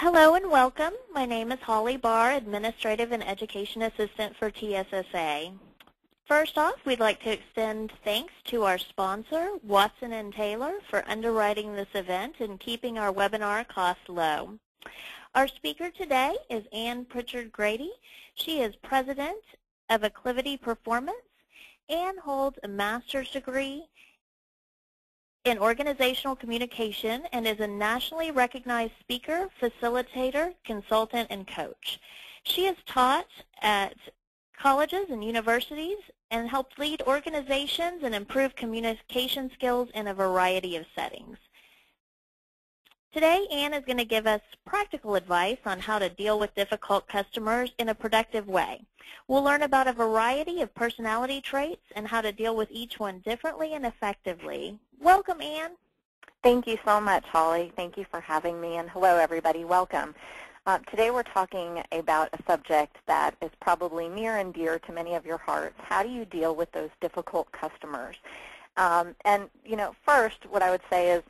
Hello and welcome. My name is Holly Barr, Administrative and Education Assistant for TSSA. First off, we'd like to extend thanks to our sponsor, Watson & Taylor, for underwriting this event and keeping our webinar costs low. Our speaker today is Ann Pritchard Grady. She is President of Acclivity Performance. Ann holds a master's degree in organizational communication and is a nationally recognized speaker, facilitator, consultant, and coach. She has taught at colleges and universities and helped lead organizations and improve communication skills in a variety of settings. Today, Ann is going to give us practical advice on how to deal with difficult customers in a productive way. We'll learn about a variety of personality traits and how to deal with each one differently and effectively. Welcome, Ann. Thank you so much, Holly. Thank you for having me, and hello, everybody. Welcome. Uh, today we're talking about a subject that is probably near and dear to many of your hearts. How do you deal with those difficult customers? Um, and, you know, first, what I would say is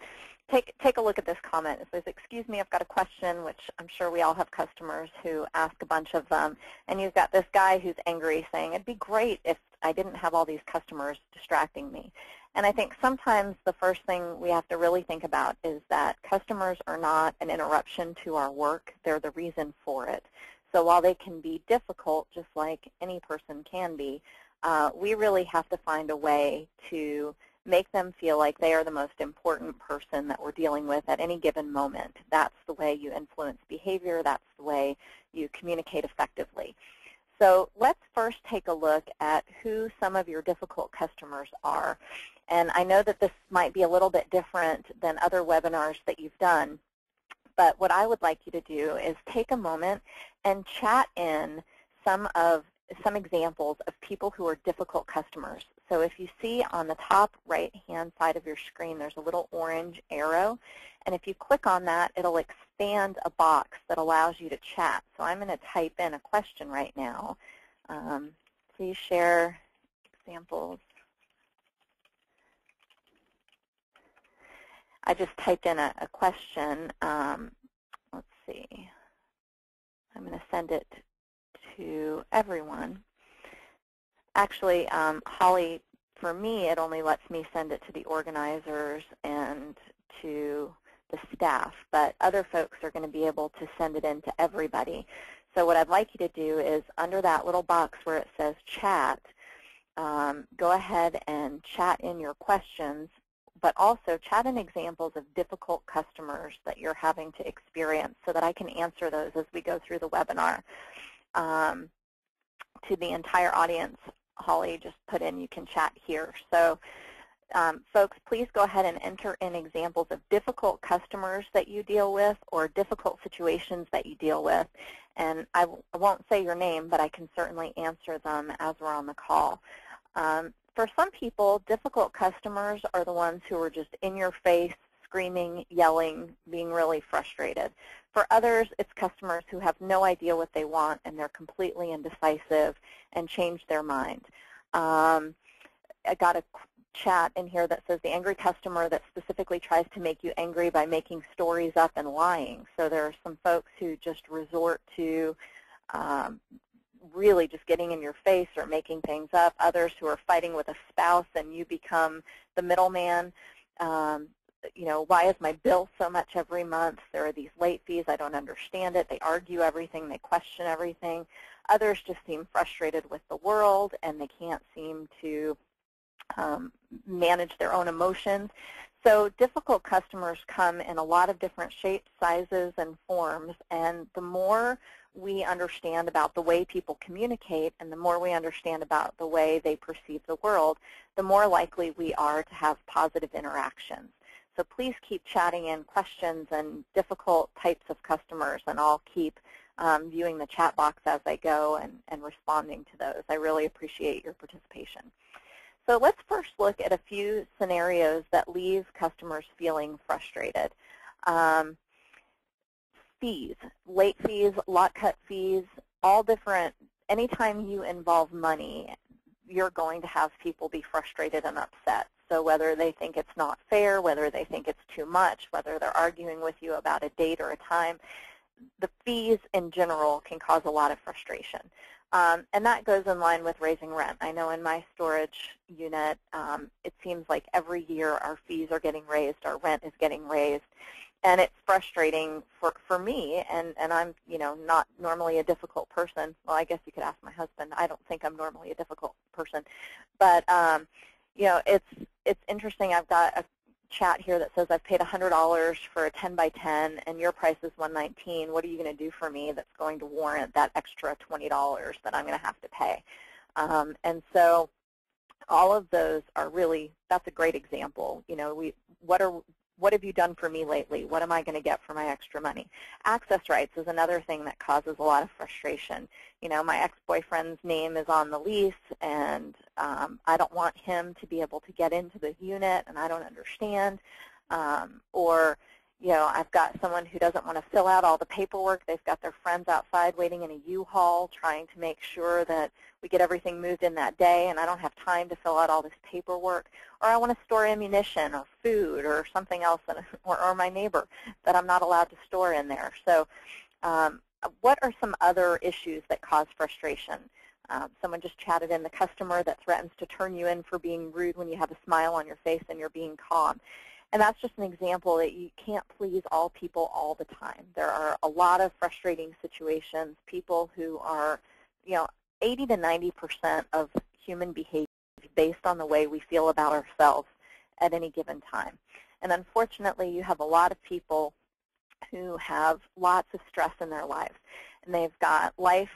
take, take a look at this comment. It says, excuse me, I've got a question, which I'm sure we all have customers who ask a bunch of them. And you've got this guy who's angry saying, it'd be great if I didn't have all these customers distracting me. And I think sometimes the first thing we have to really think about is that customers are not an interruption to our work. They're the reason for it. So while they can be difficult, just like any person can be, uh, we really have to find a way to make them feel like they are the most important person that we're dealing with at any given moment. That's the way you influence behavior. That's the way you communicate effectively. So let's first take a look at who some of your difficult customers are. And I know that this might be a little bit different than other webinars that you've done, but what I would like you to do is take a moment and chat in some of some examples of people who are difficult customers. So if you see on the top right-hand side of your screen, there's a little orange arrow. And if you click on that, it'll expand a box that allows you to chat. So I'm going to type in a question right now. Um, please share examples I just typed in a, a question. Um, let's see. I'm going to send it to everyone. Actually, um, Holly, for me, it only lets me send it to the organizers and to the staff, but other folks are going to be able to send it in to everybody. So what I'd like you to do is under that little box where it says chat, um, go ahead and chat in your questions but also chat in examples of difficult customers that you're having to experience so that I can answer those as we go through the webinar. Um, to the entire audience, Holly just put in you can chat here. So um, folks, please go ahead and enter in examples of difficult customers that you deal with or difficult situations that you deal with. And I, won't say your name, but I can certainly answer them as we're on the call. Um, for some people, difficult customers are the ones who are just in your face, screaming, yelling, being really frustrated. For others, it's customers who have no idea what they want and they're completely indecisive and change their mind. Um, I got a chat in here that says the angry customer that specifically tries to make you angry by making stories up and lying. So there are some folks who just resort to um, really just getting in your face or making things up, others who are fighting with a spouse and you become the middleman. Um, you know, why is my bill so much every month? There are these late fees. I don't understand it. They argue everything. They question everything. Others just seem frustrated with the world and they can't seem to um, manage their own emotions. So difficult customers come in a lot of different shapes, sizes, and forms, and the more we understand about the way people communicate and the more we understand about the way they perceive the world, the more likely we are to have positive interactions. So please keep chatting in questions and difficult types of customers, and I'll keep um, viewing the chat box as I go and, and responding to those. I really appreciate your participation. So let's first look at a few scenarios that leave customers feeling frustrated. Um, fees, late fees, lock cut fees, all different. Anytime you involve money, you're going to have people be frustrated and upset. So whether they think it's not fair, whether they think it's too much, whether they're arguing with you about a date or a time, the fees in general can cause a lot of frustration. Um, and that goes in line with raising rent. I know in my storage unit, um, it seems like every year our fees are getting raised, our rent is getting raised, and it's frustrating for, for me, and, and I'm you know not normally a difficult person. Well, I guess you could ask my husband. I don't think I'm normally a difficult person, but um, you know it's it's interesting. I've got a chat here that says I've paid $100 for a 10 by 10 and your price is 119 what are you going to do for me that's going to warrant that extra $20 that I'm going to have to pay? Um, and so all of those are really, that's a great example. You know, we, what are what have you done for me lately? What am I going to get for my extra money? Access rights is another thing that causes a lot of frustration. You know, my ex-boyfriend's name is on the lease, and um, I don't want him to be able to get into the unit, and I don't understand. Um, or, you know, I've got someone who doesn't want to fill out all the paperwork. They've got their friends outside waiting in a U-Haul trying to make sure that we get everything moved in that day, and I don't have time to fill out all this paperwork. Or I want to store ammunition or food or something else, that, or, or my neighbor that I'm not allowed to store in there. So um, what are some other issues that cause frustration? Um, someone just chatted in the customer that threatens to turn you in for being rude when you have a smile on your face and you're being calm. And that's just an example that you can't please all people all the time. There are a lot of frustrating situations, people who are, you know, 80 to 90 percent of human behavior is based on the way we feel about ourselves at any given time. And unfortunately, you have a lot of people who have lots of stress in their lives. And they've got life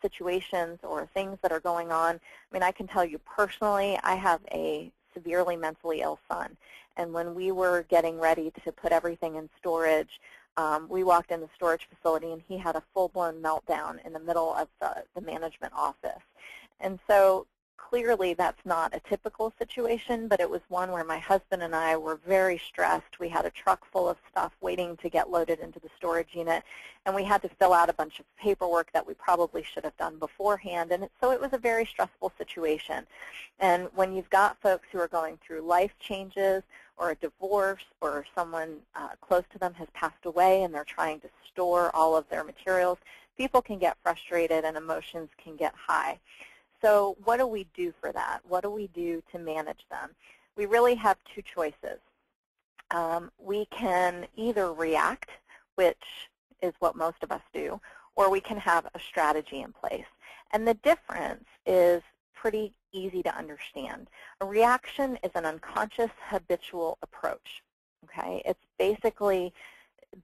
situations or things that are going on. I mean, I can tell you personally, I have a severely mentally ill son. And when we were getting ready to put everything in storage, um, we walked in the storage facility and he had a full-blown meltdown in the middle of the, the management office. And so clearly that's not a typical situation, but it was one where my husband and I were very stressed. We had a truck full of stuff waiting to get loaded into the storage unit, and we had to fill out a bunch of paperwork that we probably should have done beforehand. And so it was a very stressful situation. And when you've got folks who are going through life changes or a divorce or someone uh, close to them has passed away and they're trying to store all of their materials, people can get frustrated and emotions can get high. So what do we do for that? What do we do to manage them? We really have two choices. Um, we can either react, which is what most of us do, or we can have a strategy in place. And the difference is pretty easy to understand. A reaction is an unconscious habitual approach. Okay, It's basically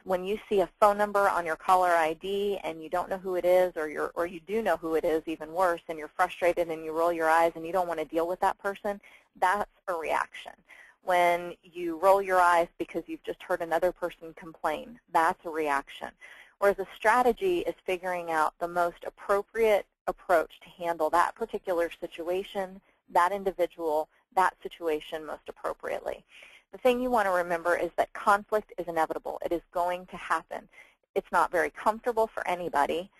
when you see a phone number on your caller ID and you don't know who it is or, you or you do know who it is, even worse, and you're frustrated and you roll your eyes and you don't want to deal with that person, that's a reaction. When you roll your eyes because you've just heard another person complain, that's a reaction. Whereas a strategy is figuring out the most appropriate approach to handle that particular situation, that individual, that situation most appropriately. The thing you want to remember is that conflict is inevitable. It is going to happen. It's not very comfortable for anybody,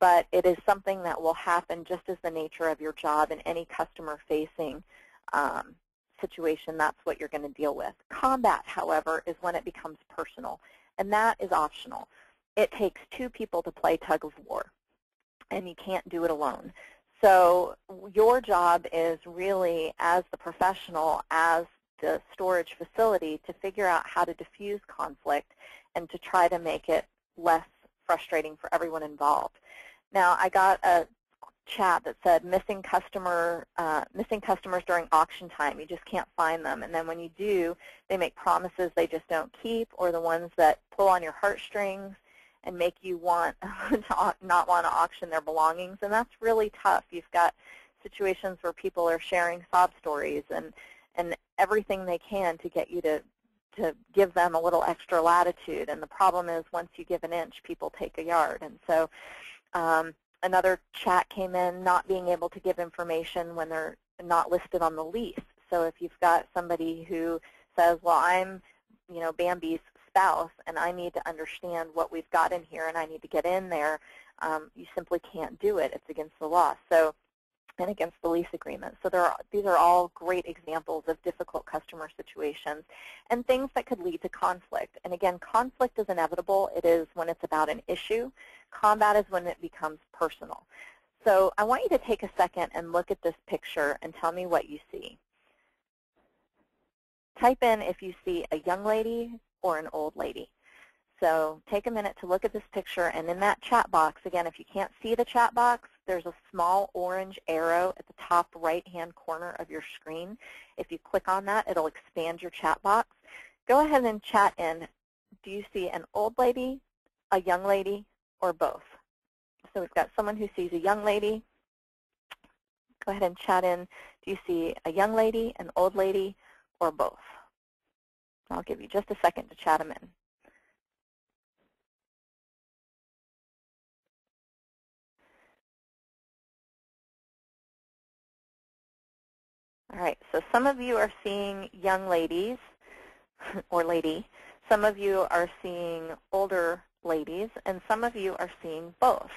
but it is something that will happen just as the nature of your job in any customer-facing um, situation. That's what you're going to deal with. Combat, however, is when it becomes personal, and that is optional. It takes two people to play tug of war, and you can't do it alone. So your job is really, as the professional, as the storage facility to figure out how to diffuse conflict and to try to make it less frustrating for everyone involved. Now, I got a chat that said missing customer uh, missing customers during auction time. You just can't find them. And then when you do, they make promises they just don't keep, or the ones that pull on your heartstrings and make you want to not want to auction their belongings. And that's really tough. You've got situations where people are sharing sob stories and and everything they can to get you to to give them a little extra latitude. And the problem is once you give an inch, people take a yard. And so um, another chat came in, not being able to give information when they're not listed on the lease. So if you've got somebody who says, well, I'm you know, Bambi's spouse, and I need to understand what we've got in here, and I need to get in there, um, you simply can't do it. It's against the law. So and against the lease agreement. So are, these are all great examples of difficult customer situations and things that could lead to conflict. And again, conflict is inevitable. It is when it's about an issue. Combat is when it becomes personal. So I want you to take a second and look at this picture and tell me what you see. Type in if you see a young lady or an old lady. So take a minute to look at this picture, and in that chat box, again, if you can't see the chat box, there's a small orange arrow at the top right-hand corner of your screen. If you click on that, it'll expand your chat box. Go ahead and chat in, do you see an old lady, a young lady, or both? So we've got someone who sees a young lady. Go ahead and chat in, do you see a young lady, an old lady, or both? I'll give you just a second to chat them in. All right, so some of you are seeing young ladies or lady. Some of you are seeing older ladies, and some of you are seeing both.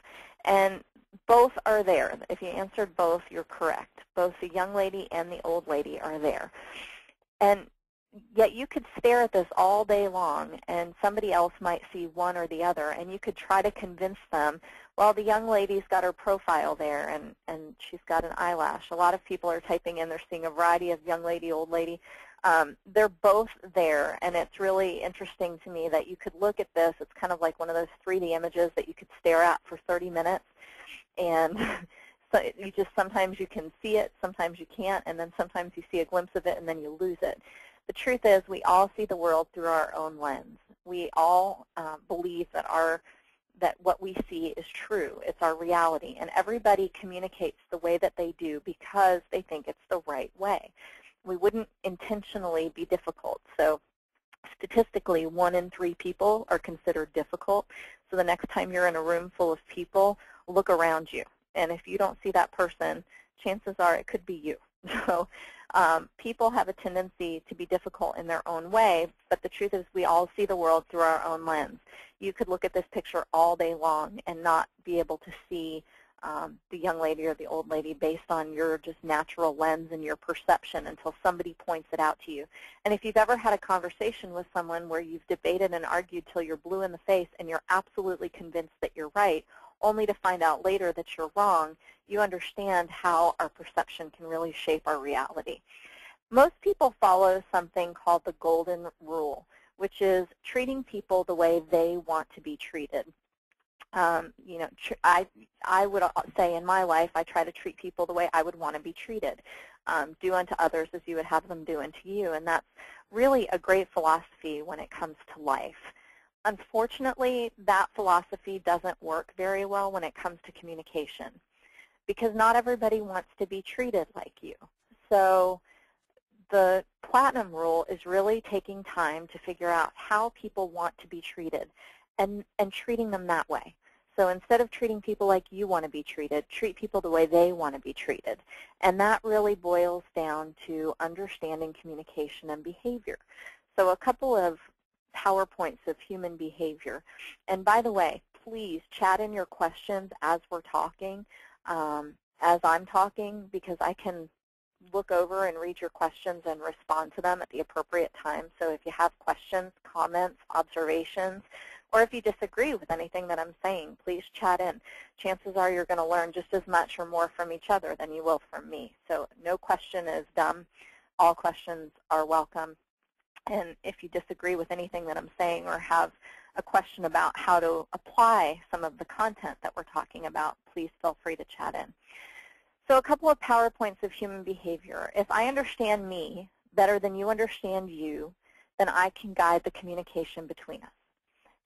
And both are there. If you answered both, you're correct. Both the young lady and the old lady are there. And yet you could stare at this all day long and somebody else might see one or the other and you could try to convince them well the young lady's got her profile there and and she's got an eyelash. A lot of people are typing in they're seeing a variety of young lady old lady. Um, they're both there and it's really interesting to me that you could look at this it's kind of like one of those 3d images that you could stare at for 30 minutes and so you just sometimes you can see it sometimes you can't and then sometimes you see a glimpse of it and then you lose it the truth is we all see the world through our own lens. We all uh, believe that our that what we see is true. It's our reality. And everybody communicates the way that they do because they think it's the right way. We wouldn't intentionally be difficult. So statistically, one in three people are considered difficult. So the next time you're in a room full of people, look around you. And if you don't see that person, chances are it could be you. So um, people have a tendency to be difficult in their own way, but the truth is we all see the world through our own lens. You could look at this picture all day long and not be able to see um, the young lady or the old lady based on your just natural lens and your perception until somebody points it out to you. And if you've ever had a conversation with someone where you've debated and argued till you're blue in the face and you're absolutely convinced that you're right, only to find out later that you're wrong, you understand how our perception can really shape our reality. Most people follow something called the golden rule, which is treating people the way they want to be treated. Um, you know, I, I would say in my life, I try to treat people the way I would want to be treated. Um, do unto others as you would have them do unto you. And that's really a great philosophy when it comes to life. Unfortunately, that philosophy doesn't work very well when it comes to communication because not everybody wants to be treated like you. So the platinum rule is really taking time to figure out how people want to be treated and, and treating them that way. So instead of treating people like you want to be treated, treat people the way they want to be treated. And that really boils down to understanding communication and behavior. So a couple of PowerPoints of human behavior. And by the way, please chat in your questions as we're talking, um, as I'm talking, because I can look over and read your questions and respond to them at the appropriate time. So if you have questions, comments, observations, or if you disagree with anything that I'm saying, please chat in. Chances are you're going to learn just as much or more from each other than you will from me. So no question is dumb. All questions are welcome. And if you disagree with anything that I'm saying or have a question about how to apply some of the content that we're talking about, please feel free to chat in. So a couple of PowerPoints of human behavior. If I understand me better than you understand you, then I can guide the communication between us.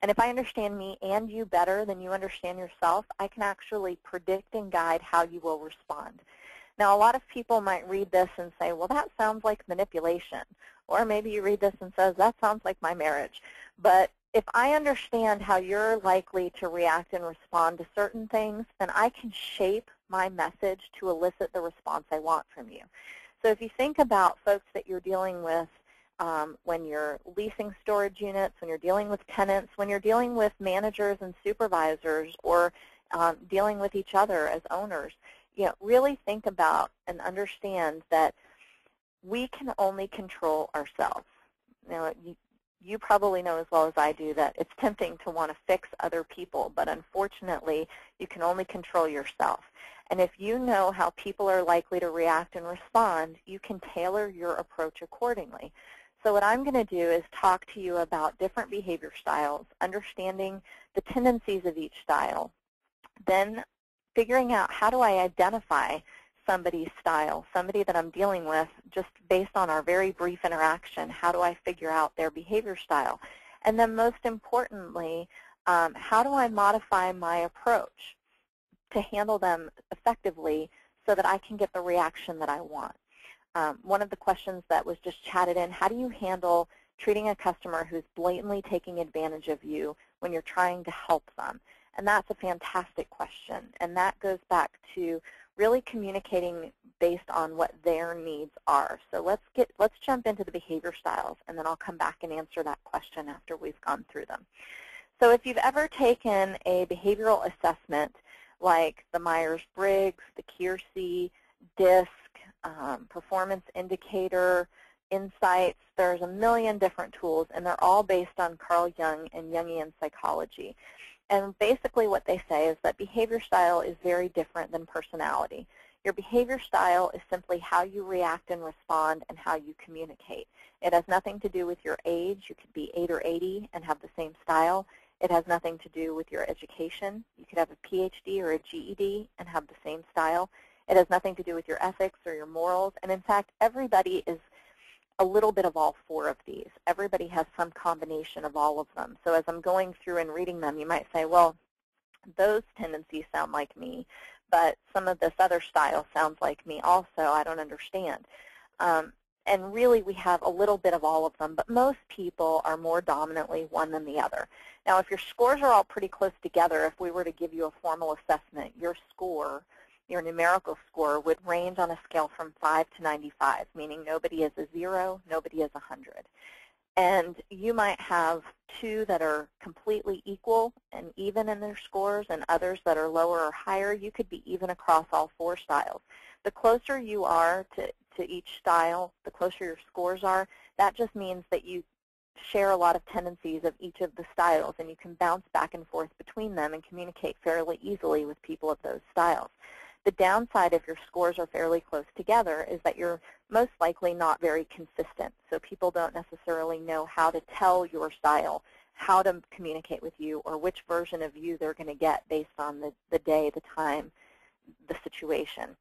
And if I understand me and you better than you understand yourself, I can actually predict and guide how you will respond. Now, a lot of people might read this and say, well, that sounds like manipulation. Or maybe you read this and says, that sounds like my marriage. But if I understand how you're likely to react and respond to certain things, then I can shape my message to elicit the response I want from you. So if you think about folks that you're dealing with um, when you're leasing storage units, when you're dealing with tenants, when you're dealing with managers and supervisors, or um, dealing with each other as owners, you know, really think about and understand that we can only control ourselves. Know, you, you probably know as well as I do that it's tempting to want to fix other people, but unfortunately, you can only control yourself. And if you know how people are likely to react and respond, you can tailor your approach accordingly. So what I'm going to do is talk to you about different behavior styles, understanding the tendencies of each style, then figuring out how do I identify somebody's style, somebody that I'm dealing with, just based on our very brief interaction, how do I figure out their behavior style? And then most importantly, um, how do I modify my approach to handle them effectively so that I can get the reaction that I want? Um, one of the questions that was just chatted in, how do you handle treating a customer who's blatantly taking advantage of you when you're trying to help them? And that's a fantastic question. And that goes back to really communicating based on what their needs are. So let's get let's jump into the behavior styles, and then I'll come back and answer that question after we've gone through them. So if you've ever taken a behavioral assessment like the Myers-Briggs, the Keirsey, DISC, um, performance indicator, insights, there's a million different tools, and they're all based on Carl Jung and Jungian psychology. And basically what they say is that behavior style is very different than personality. Your behavior style is simply how you react and respond and how you communicate. It has nothing to do with your age. You could be 8 or 80 and have the same style. It has nothing to do with your education. You could have a PhD or a GED and have the same style. It has nothing to do with your ethics or your morals. And in fact, everybody is a little bit of all four of these. Everybody has some combination of all of them. So as I'm going through and reading them, you might say, well, those tendencies sound like me, but some of this other style sounds like me also. I don't understand. Um, and really, we have a little bit of all of them, but most people are more dominantly one than the other. Now, if your scores are all pretty close together, if we were to give you a formal assessment, your score your numerical score would range on a scale from 5 to 95, meaning nobody is a 0, nobody is a 100. And you might have two that are completely equal and even in their scores and others that are lower or higher. You could be even across all four styles. The closer you are to, to each style, the closer your scores are, that just means that you share a lot of tendencies of each of the styles and you can bounce back and forth between them and communicate fairly easily with people of those styles. The downside if your scores are fairly close together is that you're most likely not very consistent. So people don't necessarily know how to tell your style, how to communicate with you, or which version of you they're going to get based on the, the day, the time, the situation.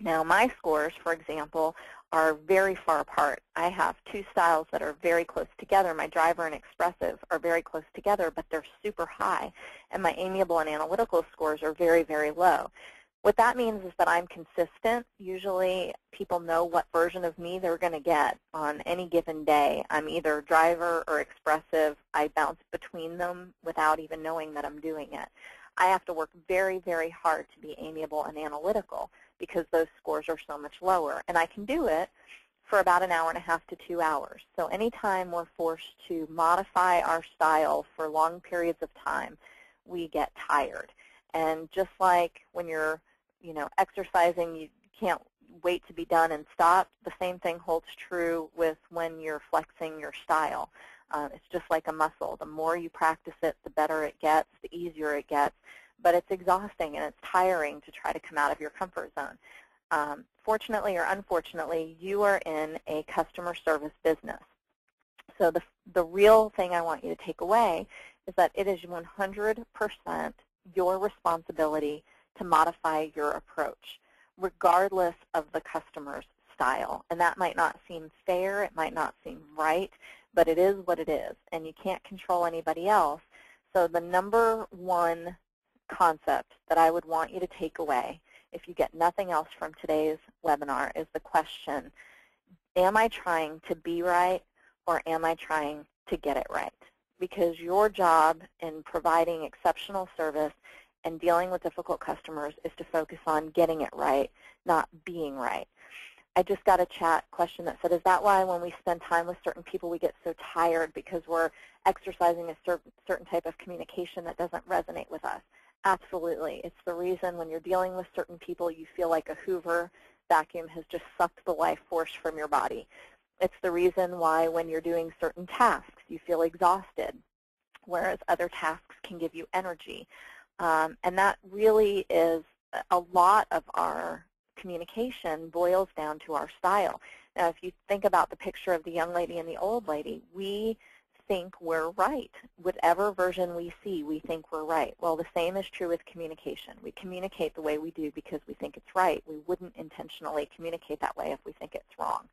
Now my scores, for example, are very far apart. I have two styles that are very close together. My driver and expressive are very close together, but they're super high. And my amiable and analytical scores are very, very low. What that means is that I'm consistent. Usually people know what version of me they're going to get on any given day. I'm either driver or expressive. I bounce between them without even knowing that I'm doing it. I have to work very, very hard to be amiable and analytical because those scores are so much lower. And I can do it for about an hour and a half to two hours. So anytime we're forced to modify our style for long periods of time, we get tired. And just like when you're you know, exercising, you can't wait to be done and stop. The same thing holds true with when you're flexing your style. Uh, it's just like a muscle. The more you practice it, the better it gets, the easier it gets. But it's exhausting and it's tiring to try to come out of your comfort zone. Um, fortunately or unfortunately, you are in a customer service business. So the, the real thing I want you to take away is that it is 100% your responsibility to modify your approach, regardless of the customer's style. And that might not seem fair, it might not seem right, but it is what it is, and you can't control anybody else. So the number one concept that I would want you to take away, if you get nothing else from today's webinar, is the question, am I trying to be right or am I trying to get it right? Because your job in providing exceptional service and dealing with difficult customers is to focus on getting it right, not being right. I just got a chat question that said, is that why when we spend time with certain people we get so tired because we're exercising a certain type of communication that doesn't resonate with us? Absolutely. It's the reason when you're dealing with certain people, you feel like a Hoover vacuum has just sucked the life force from your body. It's the reason why when you're doing certain tasks, you feel exhausted, whereas other tasks can give you energy. Um, and that really is a lot of our communication boils down to our style. Now, if you think about the picture of the young lady and the old lady, we think we're right. Whatever version we see, we think we're right. Well, the same is true with communication. We communicate the way we do because we think it's right. We wouldn't intentionally communicate that way if we think it's wrong.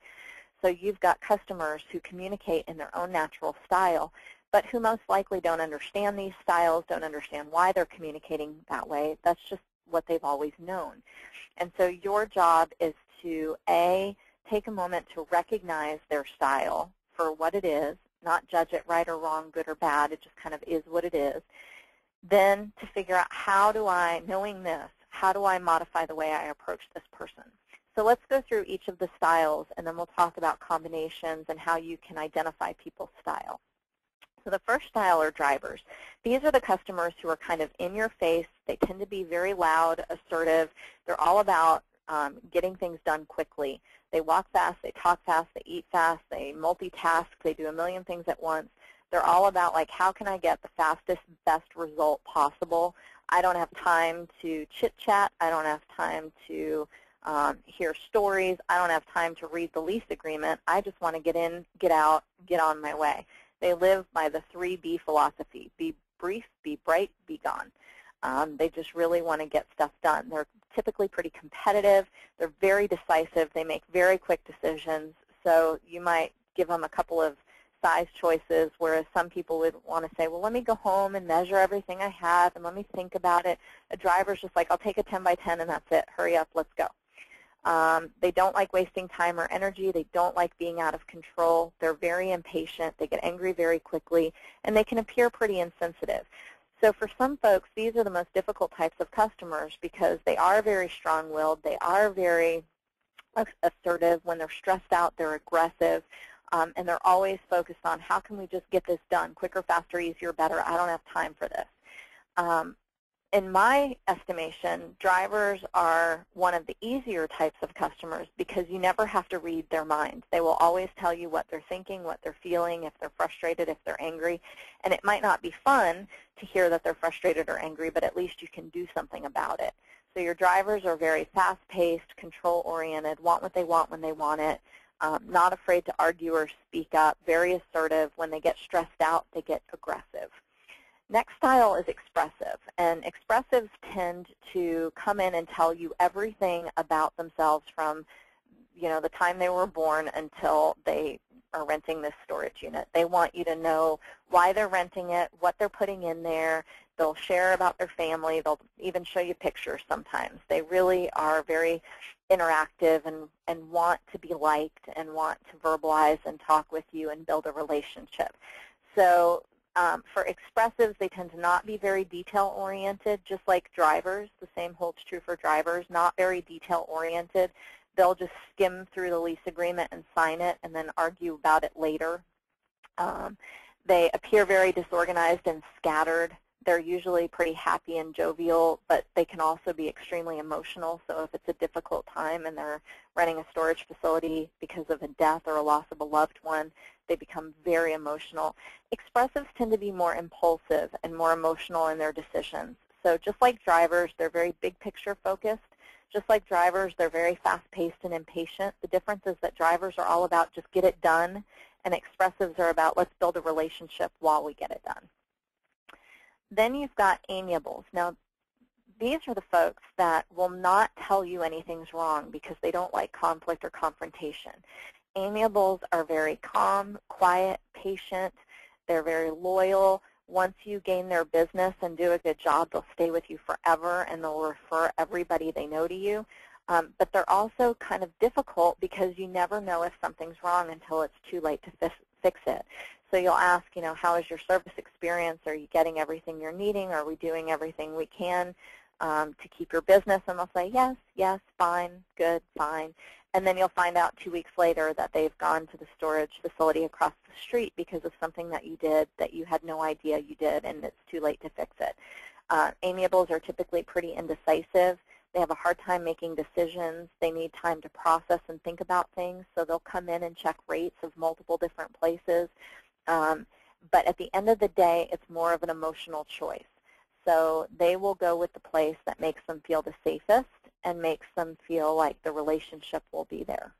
So you've got customers who communicate in their own natural style, but who most likely don't understand these styles, don't understand why they're communicating that way. That's just what they've always known. And so your job is to, A, take a moment to recognize their style for what it is, not judge it right or wrong, good or bad. It just kind of is what it is. Then to figure out how do I, knowing this, how do I modify the way I approach this person? So let's go through each of the styles, and then we'll talk about combinations and how you can identify people's style. So the first style are drivers. These are the customers who are kind of in your face. They tend to be very loud, assertive. They're all about um, getting things done quickly. They walk fast, they talk fast, they eat fast, they multitask, they do a million things at once. They're all about like how can I get the fastest, best result possible. I don't have time to chit-chat. I don't have time to um, hear stories. I don't have time to read the lease agreement. I just want to get in, get out, get on my way. They live by the 3B philosophy, be brief, be bright, be gone. Um, they just really want to get stuff done. They're typically pretty competitive. They're very decisive. They make very quick decisions. So you might give them a couple of size choices, whereas some people would want to say, well, let me go home and measure everything I have and let me think about it. A driver's just like, I'll take a 10 by 10 and that's it. Hurry up, let's go. Um, they don't like wasting time or energy. They don't like being out of control. They're very impatient. They get angry very quickly, and they can appear pretty insensitive. So for some folks, these are the most difficult types of customers because they are very strong-willed. They are very assertive. When they're stressed out, they're aggressive. Um, and they're always focused on how can we just get this done quicker, faster, easier, better. I don't have time for this. Um, in my estimation, drivers are one of the easier types of customers because you never have to read their mind. They will always tell you what they're thinking, what they're feeling, if they're frustrated, if they're angry. And it might not be fun to hear that they're frustrated or angry, but at least you can do something about it. So your drivers are very fast-paced, control-oriented, want what they want when they want it, um, not afraid to argue or speak up, very assertive. When they get stressed out, they get aggressive. Next style is expressive, and expressives tend to come in and tell you everything about themselves from you know, the time they were born until they are renting this storage unit. They want you to know why they're renting it, what they're putting in there. They'll share about their family. They'll even show you pictures sometimes. They really are very interactive and, and want to be liked and want to verbalize and talk with you and build a relationship. So um, for expressives, they tend to not be very detail-oriented, just like drivers. The same holds true for drivers, not very detail-oriented. They'll just skim through the lease agreement and sign it and then argue about it later. Um, they appear very disorganized and scattered. They're usually pretty happy and jovial, but they can also be extremely emotional. So if it's a difficult time and they're running a storage facility because of a death or a loss of a loved one, they become very emotional. Expressives tend to be more impulsive and more emotional in their decisions. So just like drivers, they're very big picture focused. Just like drivers, they're very fast-paced and impatient. The difference is that drivers are all about just get it done, and expressives are about let's build a relationship while we get it done. Then you've got amiables. Now, these are the folks that will not tell you anything's wrong because they don't like conflict or confrontation. Amiables are very calm, quiet, patient. They're very loyal. Once you gain their business and do a good job, they'll stay with you forever and they'll refer everybody they know to you. Um, but they're also kind of difficult because you never know if something's wrong until it's too late to fix it. So you'll ask, you know, how is your service experience? Are you getting everything you're needing? Are we doing everything we can um, to keep your business? And they'll say, yes, yes, fine, good, fine. And then you'll find out two weeks later that they've gone to the storage facility across the street because of something that you did that you had no idea you did, and it's too late to fix it. Uh, amiables are typically pretty indecisive. They have a hard time making decisions. They need time to process and think about things, so they'll come in and check rates of multiple different places. Um, but at the end of the day, it's more of an emotional choice. So they will go with the place that makes them feel the safest and makes them feel like the relationship will be there.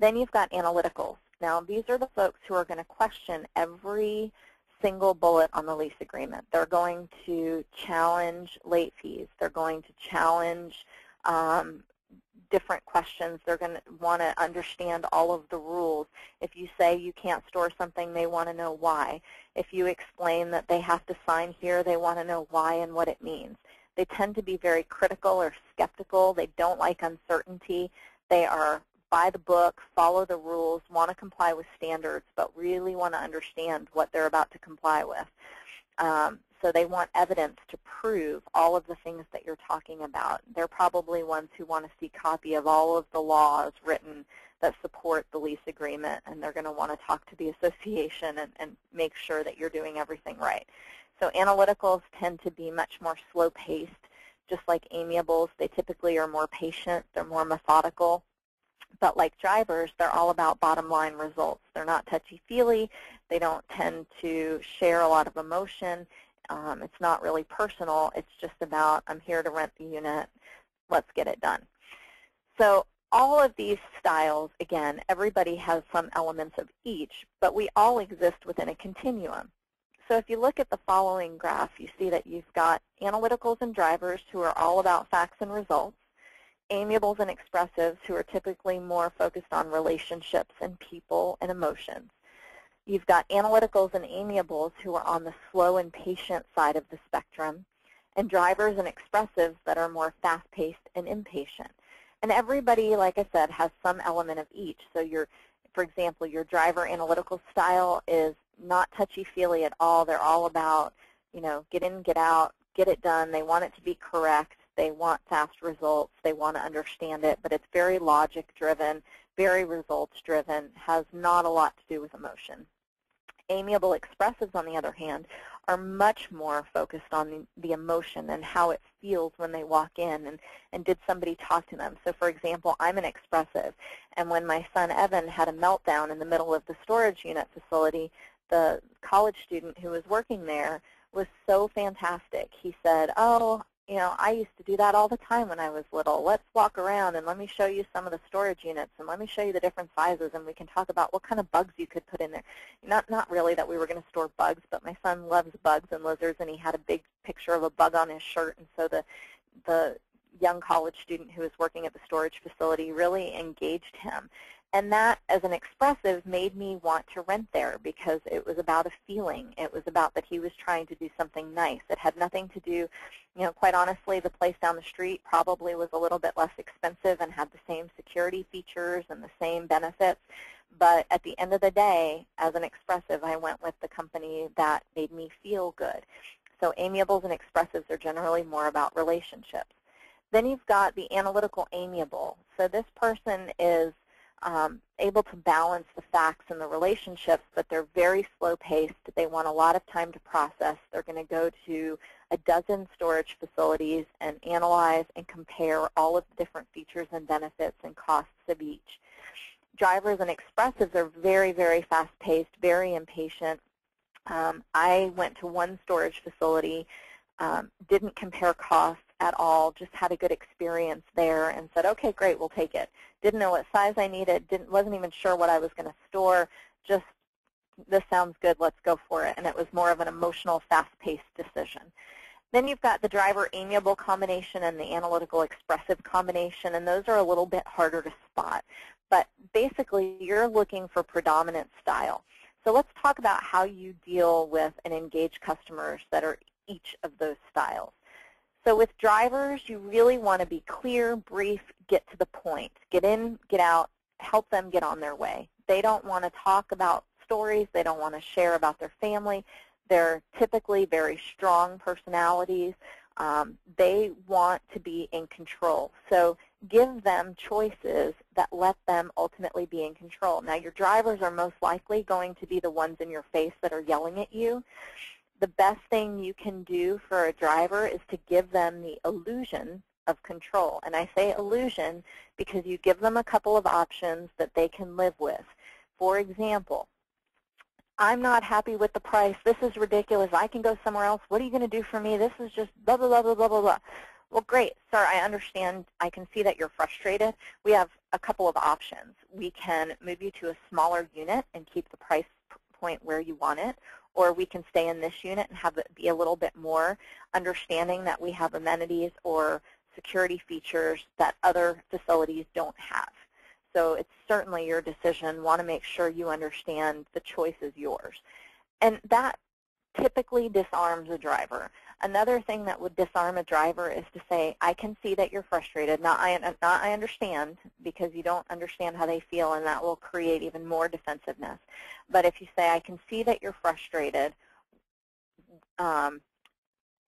Then you've got analyticals. Now, these are the folks who are going to question every single bullet on the lease agreement. They're going to challenge late fees. They're going to challenge um, different questions. They're going to want to understand all of the rules. If you say you can't store something, they want to know why. If you explain that they have to sign here, they want to know why and what it means. They tend to be very critical or skeptical. They don't like uncertainty. They are by the book, follow the rules, want to comply with standards, but really want to understand what they're about to comply with. Um, so they want evidence to prove all of the things that you're talking about. They're probably ones who want to see copy of all of the laws written that support the lease agreement, and they're going to want to talk to the association and, and make sure that you're doing everything right. So analyticals tend to be much more slow-paced, just like amiables. They typically are more patient. They're more methodical. But like drivers, they're all about bottom line results. They're not touchy-feely. They don't tend to share a lot of emotion. Um, it's not really personal. It's just about, I'm here to rent the unit. Let's get it done. So all of these styles, again, everybody has some elements of each, but we all exist within a continuum. So if you look at the following graph, you see that you've got analyticals and drivers who are all about facts and results, amiables and expressives who are typically more focused on relationships and people and emotions. You've got analyticals and amiables who are on the slow and patient side of the spectrum, and drivers and expressives that are more fast-paced and impatient. And everybody, like I said, has some element of each. So your, for example, your driver analytical style is not touchy-feely at all. They're all about, you know, get in, get out, get it done. They want it to be correct. They want fast results. They want to understand it, but it's very logic-driven, very results-driven, has not a lot to do with emotion. Amiable expressives, on the other hand, are much more focused on the, the, emotion and how it feels when they walk in and, and did somebody talk to them. So for example, I'm an expressive, and when my son Evan had a meltdown in the middle of the storage unit facility, the college student who was working there was so fantastic. He said, oh, you know, I used to do that all the time when I was little. Let's walk around and let me show you some of the storage units and let me show you the different sizes and we can talk about what kind of bugs you could put in there. Not not really that we were going to store bugs, but my son loves bugs and lizards and he had a big picture of a bug on his shirt and so the the young college student who was working at the storage facility really engaged him. And that, as an expressive, made me want to rent there because it was about a feeling. It was about that he was trying to do something nice. It had nothing to do, you know, quite honestly, the place down the street probably was a little bit less expensive and had the same security features and the same benefits. But at the end of the day, as an expressive, I went with the company that made me feel good. So amiables and expressives are generally more about relationships. Then you've got the analytical amiable. So this person is um, able to balance the facts and the relationships, but they're very slow-paced. They want a lot of time to process. They're going to go to a dozen storage facilities and analyze and compare all of the different features and benefits and costs of each. Drivers and expressives are very, very fast-paced, very impatient. Um, I went to one storage facility, um, didn't compare costs, at all, just had a good experience there and said, okay, great, we'll take it. Didn't know what size I needed, didn't, wasn't even sure what I was going to store, just this sounds good, let's go for it. And it was more of an emotional, fast-paced decision. Then you've got the driver amiable combination and the analytical expressive combination, and those are a little bit harder to spot. But basically, you're looking for predominant style. So let's talk about how you deal with and engage customers that are each of those styles. So with drivers, you really want to be clear, brief, get to the point. Get in, get out, help them get on their way. They don't want to talk about stories. They don't want to share about their family. They're typically very strong personalities. Um, they want to be in control. So give them choices that let them ultimately be in control. Now, your drivers are most likely going to be the ones in your face that are yelling at you the best thing you can do for a driver is to give them the illusion of control. And I say illusion because you give them a couple of options that they can live with. For example, I'm not happy with the price. This is ridiculous. I can go somewhere else. What are you going to do for me? This is just blah, blah, blah, blah, blah, blah. Well, great. Sir, I understand. I can see that you're frustrated. We have a couple of options. We can move you to a smaller unit and keep the price point where you want it, or we can stay in this unit and have it be a little bit more understanding that we have amenities or security features that other facilities don't have. So it's certainly your decision. Want to make sure you understand the choice is yours. And that typically disarms a driver. Another thing that would disarm a driver is to say, I can see that you're frustrated. Not I, not I understand, because you don't understand how they feel, and that will create even more defensiveness. But if you say, I can see that you're frustrated, um,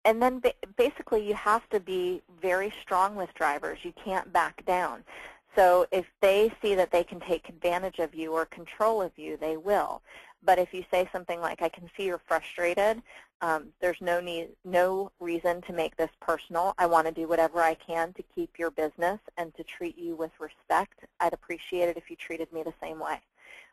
and then basically you have to be very strong with drivers. You can't back down. So if they see that they can take advantage of you or control of you, they will. But if you say something like, I can see you're frustrated, um, there's no, need, no reason to make this personal. I want to do whatever I can to keep your business and to treat you with respect. I'd appreciate it if you treated me the same way.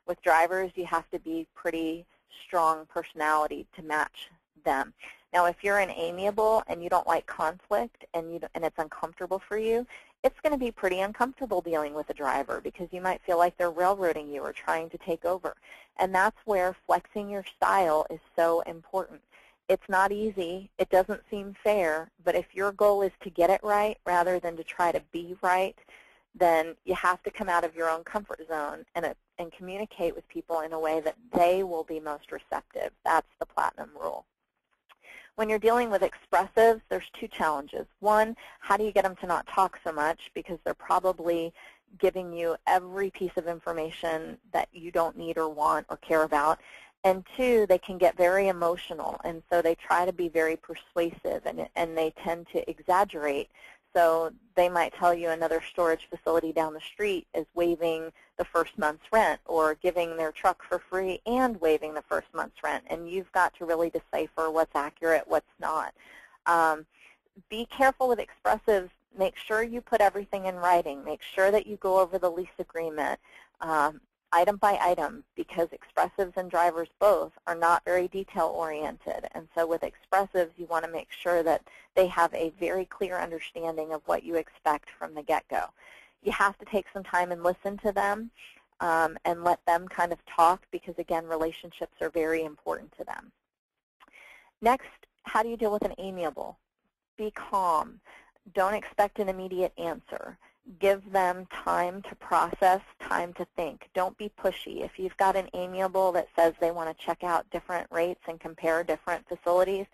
With drivers, you have to be pretty strong personality to match them. Now, if you're an amiable and you don't like conflict and, you, and it's uncomfortable for you, it's going to be pretty uncomfortable dealing with a driver because you might feel like they're railroading you or trying to take over. And that's where flexing your style is so important. It's not easy. It doesn't seem fair. But if your goal is to get it right rather than to try to be right, then you have to come out of your own comfort zone and, uh, and communicate with people in a way that they will be most receptive. That's the platinum rule. When you're dealing with expressives, there's two challenges. One, how do you get them to not talk so much because they're probably giving you every piece of information that you don't need or want or care about. And two, they can get very emotional, and so they try to be very persuasive, and, and they tend to exaggerate so they might tell you another storage facility down the street is waiving the first month's rent or giving their truck for free and waiving the first month's rent. And you've got to really decipher what's accurate, what's not. Um, be careful with expressives. Make sure you put everything in writing. Make sure that you go over the lease agreement. Um, item by item because expressives and drivers both are not very detail-oriented. And so with expressives, you want to make sure that they have a very clear understanding of what you expect from the get-go. You have to take some time and listen to them um, and let them kind of talk because, again, relationships are very important to them. Next, how do you deal with an amiable? Be calm. Don't expect an immediate answer give them time to process, time to think. Don't be pushy. If you've got an amiable that says they want to check out different rates and compare different facilities,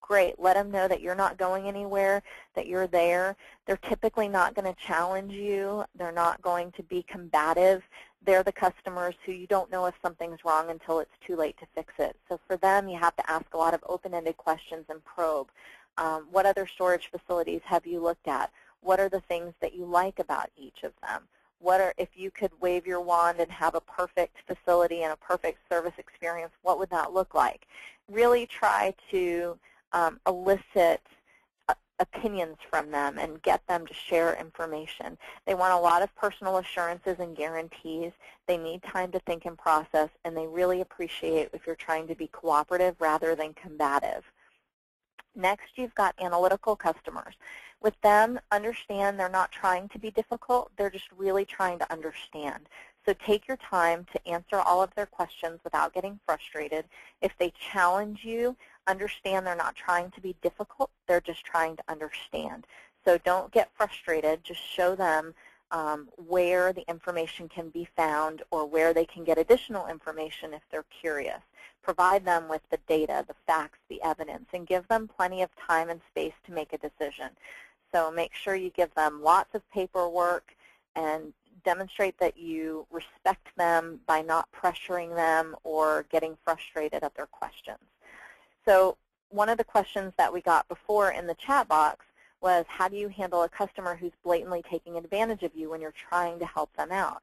great. Let them know that you're not going anywhere, that you're there. They're typically not going to challenge you. They're not going to be combative. They're the customers who you don't know if something's wrong until it's too late to fix it. So for them, you have to ask a lot of open-ended questions and probe. Um, what other storage facilities have you looked at? What are the things that you like about each of them? What are, if you could wave your wand and have a perfect facility and a perfect service experience, what would that look like? Really try to um, elicit uh, opinions from them and get them to share information. They want a lot of personal assurances and guarantees. They need time to think and process, and they really appreciate if you're trying to be cooperative rather than combative. Next, you've got analytical customers. With them, understand they're not trying to be difficult. They're just really trying to understand. So take your time to answer all of their questions without getting frustrated. If they challenge you, understand they're not trying to be difficult. They're just trying to understand. So don't get frustrated. Just show them um, where the information can be found or where they can get additional information if they're curious. Provide them with the data, the facts, the evidence, and give them plenty of time and space to make a decision. So make sure you give them lots of paperwork and demonstrate that you respect them by not pressuring them or getting frustrated at their questions. So one of the questions that we got before in the chat box was how do you handle a customer who's blatantly taking advantage of you when you're trying to help them out?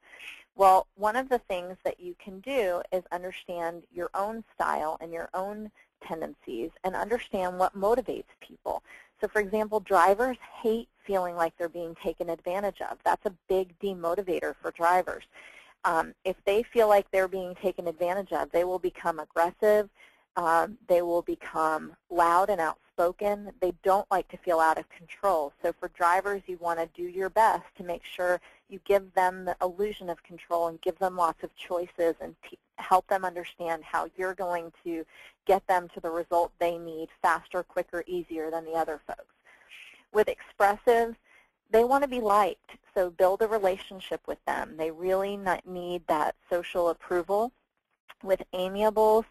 Well, one of the things that you can do is understand your own style and your own tendencies and understand what motivates people. So for example, drivers hate feeling like they're being taken advantage of. That's a big demotivator for drivers. Um, if they feel like they're being taken advantage of, they will become aggressive. Um, they will become loud and outspoken. They don't like to feel out of control. So for drivers, you want to do your best to make sure you give them the illusion of control and give them lots of choices and help them understand how you're going to get them to the result they need faster, quicker, easier than the other folks. With expressive, they want to be liked, so build a relationship with them. They really need that social approval. With amiables,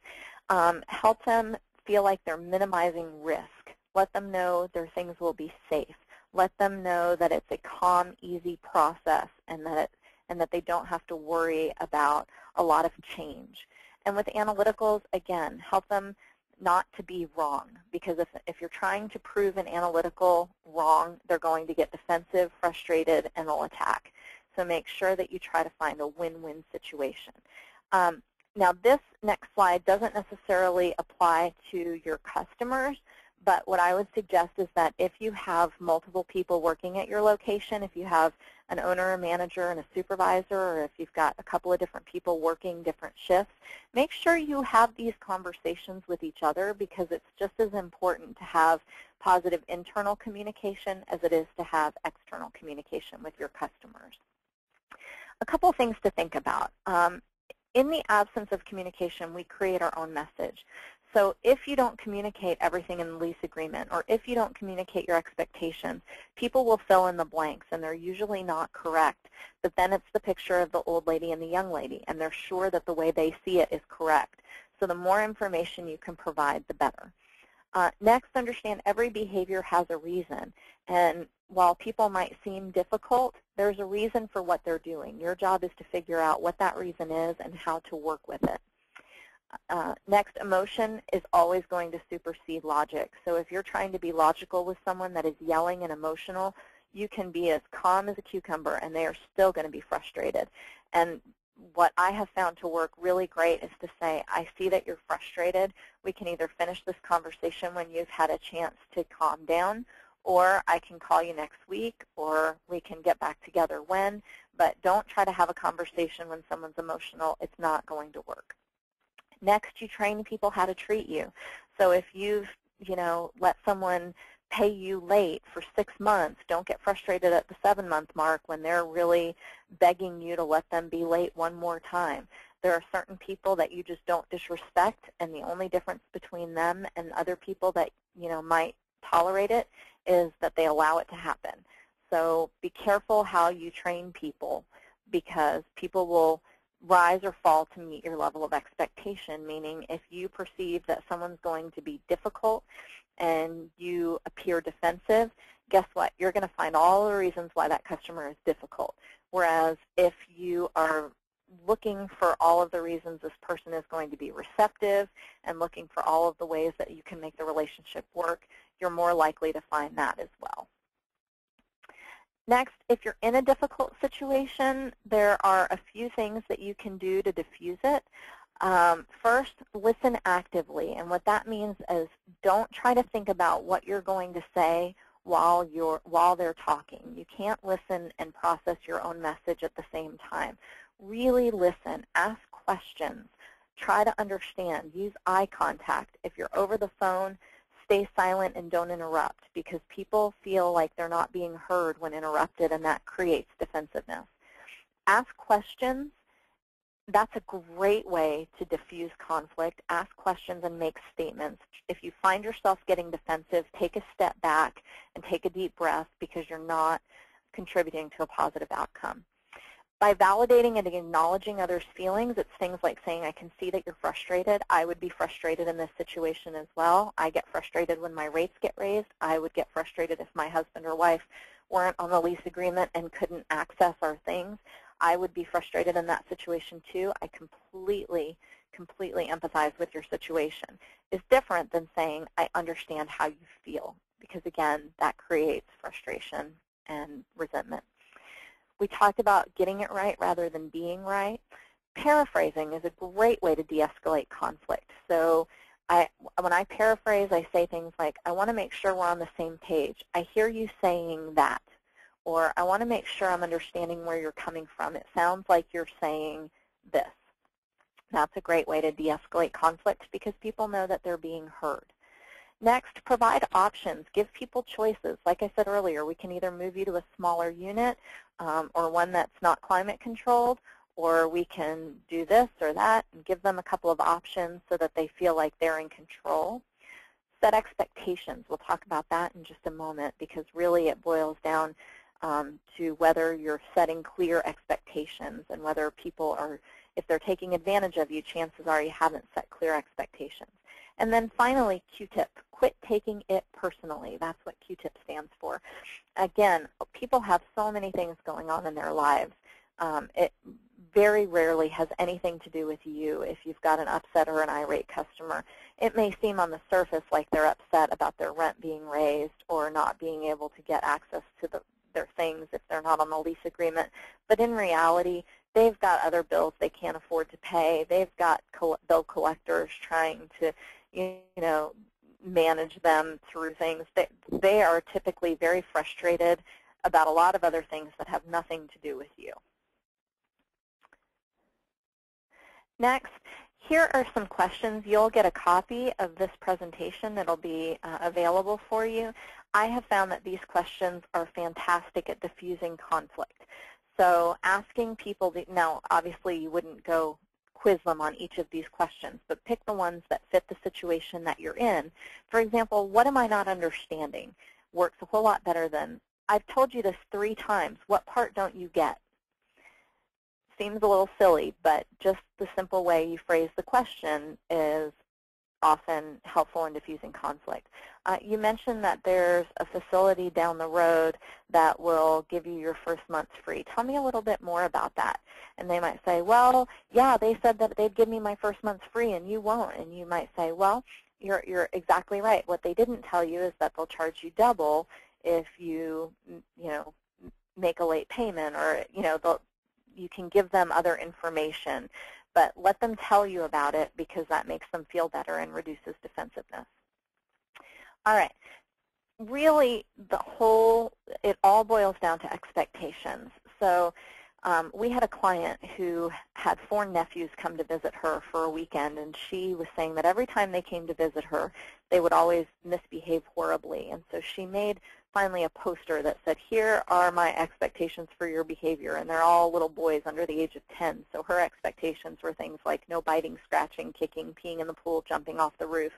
um, help them feel like they're minimizing risk. Let them know their things will be safe. Let them know that it's a calm, easy process and that, it, and that they don't have to worry about a lot of change. And with analyticals, again, help them not to be wrong because if, if you're trying to prove an analytical wrong, they're going to get defensive, frustrated, and they'll attack. So make sure that you try to find a win-win situation. Um, now this next slide doesn't necessarily apply to your customers, but what I would suggest is that if you have multiple people working at your location, if you have an owner, a manager, and a supervisor, or if you've got a couple of different people working different shifts, make sure you have these conversations with each other because it's just as important to have positive internal communication as it is to have external communication with your customers. A couple things to think about. Um, in the absence of communication, we create our own message. So if you don't communicate everything in the lease agreement, or if you don't communicate your expectations, people will fill in the blanks, and they're usually not correct. But then it's the picture of the old lady and the young lady, and they're sure that the way they see it is correct. So the more information you can provide, the better. Uh, next, understand every behavior has a reason. And while people might seem difficult, there's a reason for what they're doing. Your job is to figure out what that reason is and how to work with it. Uh, next, emotion is always going to supersede logic. So if you're trying to be logical with someone that is yelling and emotional, you can be as calm as a cucumber and they are still going to be frustrated. And what I have found to work really great is to say, I see that you're frustrated. We can either finish this conversation when you've had a chance to calm down, or I can call you next week, or we can get back together when, but don't try to have a conversation when someone's emotional. It's not going to work. Next, you train people how to treat you. So if you've, you know, let someone pay you late for six months, don't get frustrated at the seven-month mark when they're really begging you to let them be late one more time. There are certain people that you just don't disrespect, and the only difference between them and other people that, you know, might tolerate it is that they allow it to happen. So be careful how you train people because people will rise or fall to meet your level of expectation, meaning if you perceive that someone's going to be difficult and you appear defensive, guess what? You're going to find all the reasons why that customer is difficult. Whereas if you are looking for all of the reasons this person is going to be receptive and looking for all of the ways that you can make the relationship work, you're more likely to find that as well. Next, if you're in a difficult situation, there are a few things that you can do to diffuse it. Um, first, listen actively, and what that means is don't try to think about what you're going to say while you're while they're talking. You can't listen and process your own message at the same time. Really listen, ask questions, try to understand, use eye contact. If you're over the phone, stay silent and don't interrupt because people feel like they're not being heard when interrupted and that creates defensiveness. Ask questions. That's a great way to diffuse conflict. Ask questions and make statements. If you find yourself getting defensive, take a step back and take a deep breath because you're not contributing to a positive outcome. By validating and acknowledging others' feelings, it's things like saying, I can see that you're frustrated. I would be frustrated in this situation as well. I get frustrated when my rates get raised. I would get frustrated if my husband or wife weren't on the lease agreement and couldn't access our things. I would be frustrated in that situation too. I completely, completely empathize with your situation. It's different than saying, I understand how you feel, because again, that creates frustration and resentment. We talked about getting it right rather than being right. Paraphrasing is a great way to de-escalate conflict. So I, when I paraphrase, I say things like, I want to make sure we're on the same page. I hear you saying that. Or I want to make sure I'm understanding where you're coming from. It sounds like you're saying this. That's a great way to de-escalate conflict because people know that they're being heard. Next, provide options. Give people choices. Like I said earlier, we can either move you to a smaller unit um, or one that's not climate controlled, or we can do this or that and give them a couple of options so that they feel like they're in control. Set expectations. We'll talk about that in just a moment because really it boils down um, to whether you're setting clear expectations and whether people are, if they're taking advantage of you, chances are you haven't set clear expectations. And then finally, Q-tip. Quit taking it personally. That's what Q-tip stands for. Again, people have so many things going on in their lives. Um, it very rarely has anything to do with you if you've got an upset or an irate customer. It may seem on the surface like they're upset about their rent being raised or not being able to get access to the, their things if they're not on the lease agreement. But in reality, they've got other bills they can't afford to pay. They've got bill collectors trying to, you know, manage them through things. They, they are typically very frustrated about a lot of other things that have nothing to do with you. Next, here are some questions. You'll get a copy of this presentation that will be uh, available for you. I have found that these questions are fantastic at diffusing conflict. So asking people, that, now obviously you wouldn't go quiz them on each of these questions, but pick the ones that fit the situation that you're in. For example, what am I not understanding? Works a whole lot better than, I've told you this three times. What part don't you get? Seems a little silly, but just the simple way you phrase the question is often helpful in diffusing conflict. Uh, you mentioned that there's a facility down the road that will give you your first month free. Tell me a little bit more about that. And they might say, well, yeah, they said that they'd give me my first month free and you won't. And you might say, well, you're, you're exactly right. What they didn't tell you is that they'll charge you double if you, you know, make a late payment or, you know, they'll, you can give them other information but let them tell you about it because that makes them feel better and reduces defensiveness. All right. Really, the whole, it all boils down to expectations. So um, we had a client who had four nephews come to visit her for a weekend, and she was saying that every time they came to visit her, they would always misbehave horribly. And so she made finally a poster that said, here are my expectations for your behavior. And they're all little boys under the age of 10. So her expectations were things like no biting, scratching, kicking, peeing in the pool, jumping off the roof.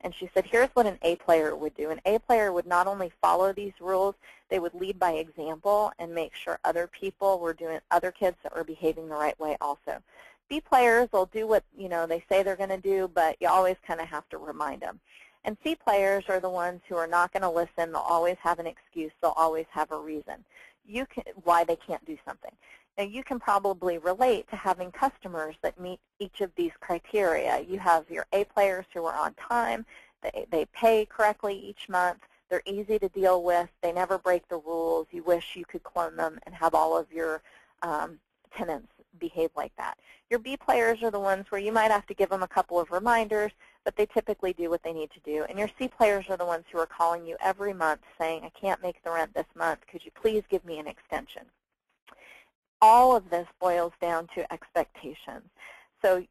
And she said, here's what an A player would do. An A player would not only follow these rules, they would lead by example and make sure other people were doing, other kids that were behaving the right way also. B players will do what you know they say they're going to do, but you always kind of have to remind them. And C players are the ones who are not going to listen. They'll always have an excuse. They'll always have a reason you can, why they can't do something. Now, you can probably relate to having customers that meet each of these criteria. You have your A players who are on time. They, they pay correctly each month. They're easy to deal with. They never break the rules. You wish you could clone them and have all of your um, tenants behave like that. Your B players are the ones where you might have to give them a couple of reminders, but they typically do what they need to do. And your C players are the ones who are calling you every month saying, I can't make the rent this month. Could you please give me an extension? All of this boils down to expectations. So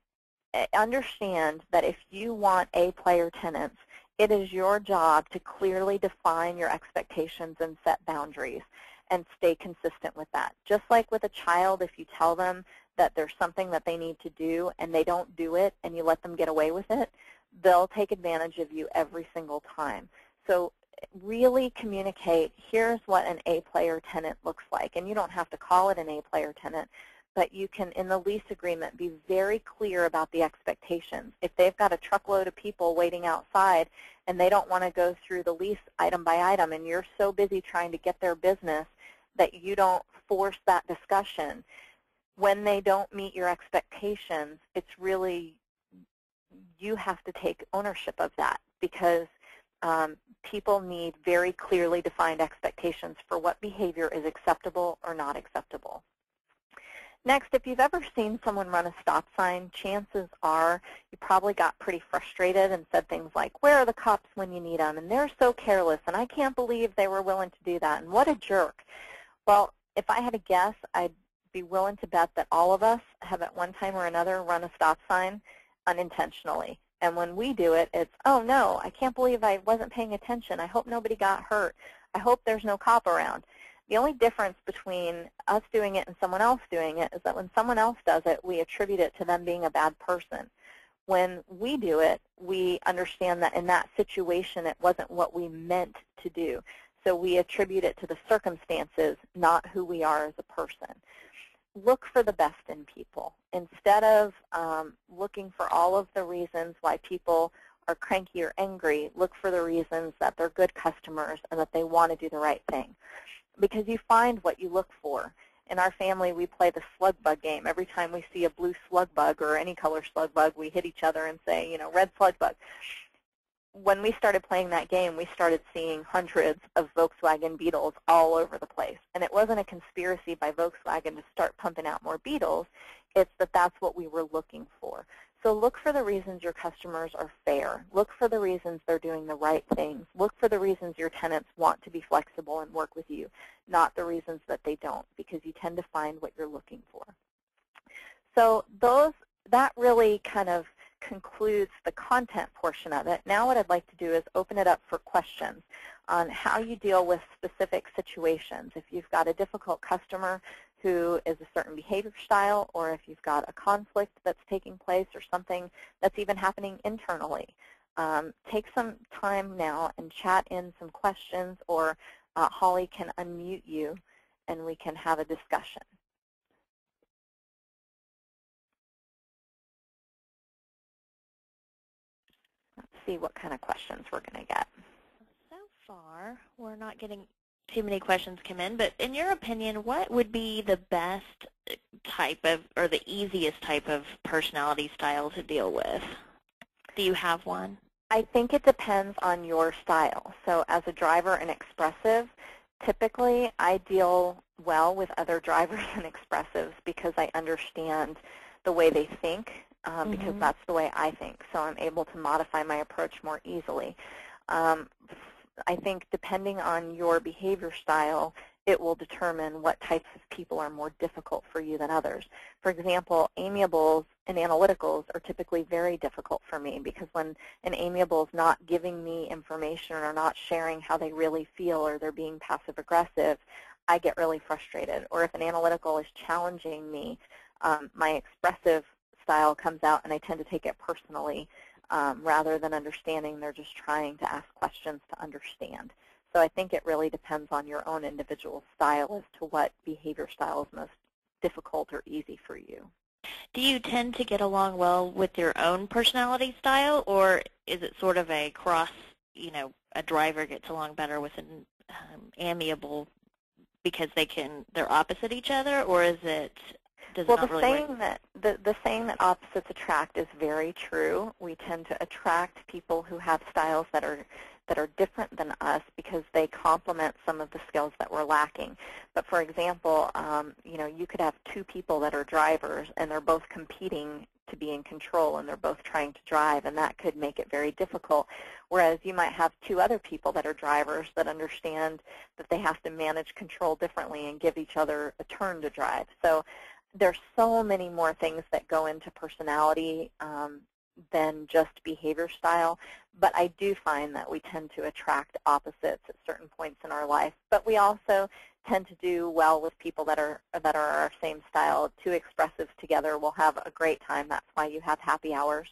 eh, understand that if you want A player tenants, it is your job to clearly define your expectations and set boundaries and stay consistent with that. Just like with a child, if you tell them that there's something that they need to do and they don't do it and you let them get away with it, they'll take advantage of you every single time. So really communicate, here's what an A-player tenant looks like. And you don't have to call it an A-player tenant, but you can, in the lease agreement, be very clear about the expectations. If they've got a truckload of people waiting outside and they don't want to go through the lease item by item and you're so busy trying to get their business that you don't force that discussion, when they don't meet your expectations, it's really, you have to take ownership of that because um, people need very clearly defined expectations for what behavior is acceptable or not acceptable. Next, if you've ever seen someone run a stop sign, chances are you probably got pretty frustrated and said things like, where are the cops when you need them? And they're so careless, and I can't believe they were willing to do that, and what a jerk. Well, if I had a guess, I'd be willing to bet that all of us have at one time or another run a stop sign unintentionally. And when we do it, it's, oh no, I can't believe I wasn't paying attention. I hope nobody got hurt. I hope there's no cop around. The only difference between us doing it and someone else doing it is that when someone else does it, we attribute it to them being a bad person. When we do it, we understand that in that situation it wasn't what we meant to do. So we attribute it to the circumstances, not who we are as a person. Look for the best in people. Instead of um, looking for all of the reasons why people are cranky or angry, look for the reasons that they're good customers and that they want to do the right thing because you find what you look for. In our family, we play the slug bug game. Every time we see a blue slug bug or any color slug bug, we hit each other and say, you know, red slug bug. When we started playing that game, we started seeing hundreds of Volkswagen Beetles all over the place. And it wasn't a conspiracy by Volkswagen to start pumping out more Beetles. It's that that's what we were looking for. So look for the reasons your customers are fair. Look for the reasons they're doing the right things. Look for the reasons your tenants want to be flexible and work with you, not the reasons that they don't, because you tend to find what you're looking for. So those that really kind of concludes the content portion of it. Now what I'd like to do is open it up for questions on how you deal with specific situations. If you've got a difficult customer who is a certain behavior style, or if you've got a conflict that's taking place or something that's even happening internally. Um, take some time now and chat in some questions, or uh, Holly can unmute you and we can have a discussion. See what kind of questions we're going to get. So far, we're not getting too many questions come in, but in your opinion, what would be the best type of, or the easiest type of personality style to deal with? Do you have one? I think it depends on your style. So as a driver and expressive, typically I deal well with other drivers and expressives because I understand the way they think um, mm -hmm. because that's the way I think. So I'm able to modify my approach more easily. Um, I think depending on your behavior style, it will determine what types of people are more difficult for you than others. For example, amiables and analyticals are typically very difficult for me because when an amiable is not giving me information or not sharing how they really feel or they're being passive aggressive, I get really frustrated. Or if an analytical is challenging me, um, my expressive style comes out and I tend to take it personally um, rather than understanding. They're just trying to ask questions to understand. So I think it really depends on your own individual style as to what behavior style is most difficult or easy for you. Do you tend to get along well with your own personality style, or is it sort of a cross, you know, a driver gets along better with an um, amiable because they can, they're opposite each other, or is it does well, the really saying work? that the the saying that opposites attract is very true. We tend to attract people who have styles that are that are different than us because they complement some of the skills that we're lacking. But for example, um, you know, you could have two people that are drivers and they're both competing to be in control and they're both trying to drive and that could make it very difficult. Whereas you might have two other people that are drivers that understand that they have to manage control differently and give each other a turn to drive. So there's so many more things that go into personality um, than just behavior style, but I do find that we tend to attract opposites at certain points in our life. But we also tend to do well with people that are that are our same style. Two expressives together will have a great time. That's why you have happy hours.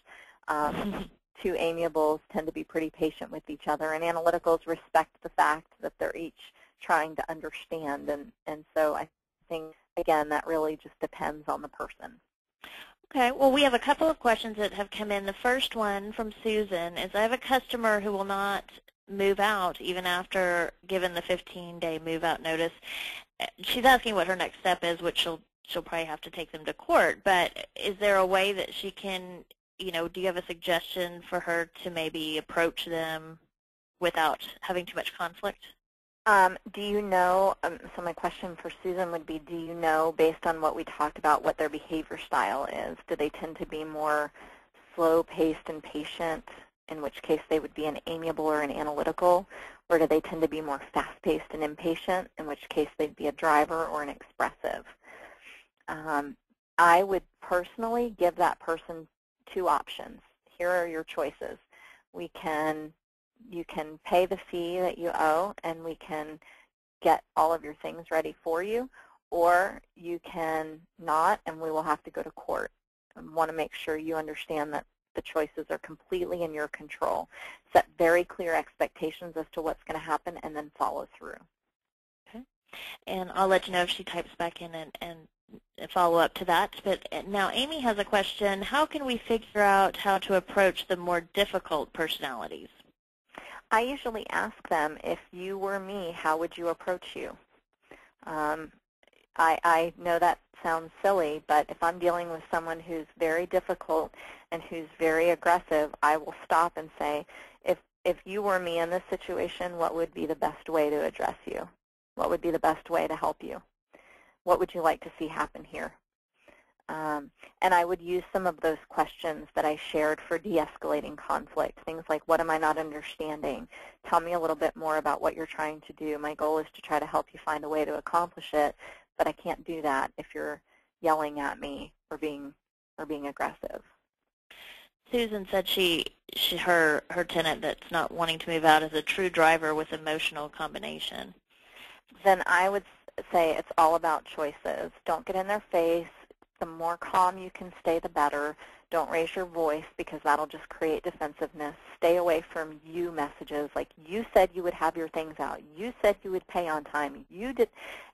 Um, two amiables tend to be pretty patient with each other, and analyticals respect the fact that they're each trying to understand. And, and so I think again, that really just depends on the person. Okay, well, we have a couple of questions that have come in. The first one from Susan is, I have a customer who will not move out even after given the 15-day move-out notice. She's asking what her next step is, which she'll she'll probably have to take them to court. But is there a way that she can, you know, do you have a suggestion for her to maybe approach them without having too much conflict? Um, do you know, um, so my question for Susan would be, do you know, based on what we talked about, what their behavior style is? Do they tend to be more slow-paced and patient, in which case they would be an amiable or an analytical, or do they tend to be more fast-paced and impatient, in which case they'd be a driver or an expressive? Um, I would personally give that person two options. Here are your choices. We can you can pay the fee that you owe and we can get all of your things ready for you, or you can not and we will have to go to court. Want to make sure you understand that the choices are completely in your control. Set very clear expectations as to what's going to happen and then follow through. Okay. And I'll let you know if she types back in and, and follow up to that. But uh, now Amy has a question. How can we figure out how to approach the more difficult personalities? I usually ask them, if you were me, how would you approach you? Um, I, I know that sounds silly, but if I'm dealing with someone who's very difficult and who's very aggressive, I will stop and say, if, if you were me in this situation, what would be the best way to address you? What would be the best way to help you? What would you like to see happen here? Um, and I would use some of those questions that I shared for de-escalating conflict, things like, what am I not understanding? Tell me a little bit more about what you're trying to do. My goal is to try to help you find a way to accomplish it, but I can't do that if you're yelling at me or being, or being aggressive. Susan said she, she her her tenant that's not wanting to move out is a true driver with emotional combination. Then I would say it's all about choices. Don't get in their face the more calm you can stay, the better. Don't raise your voice because that'll just create defensiveness. Stay away from you messages like you said you would have your things out. You said you would pay on time. You did.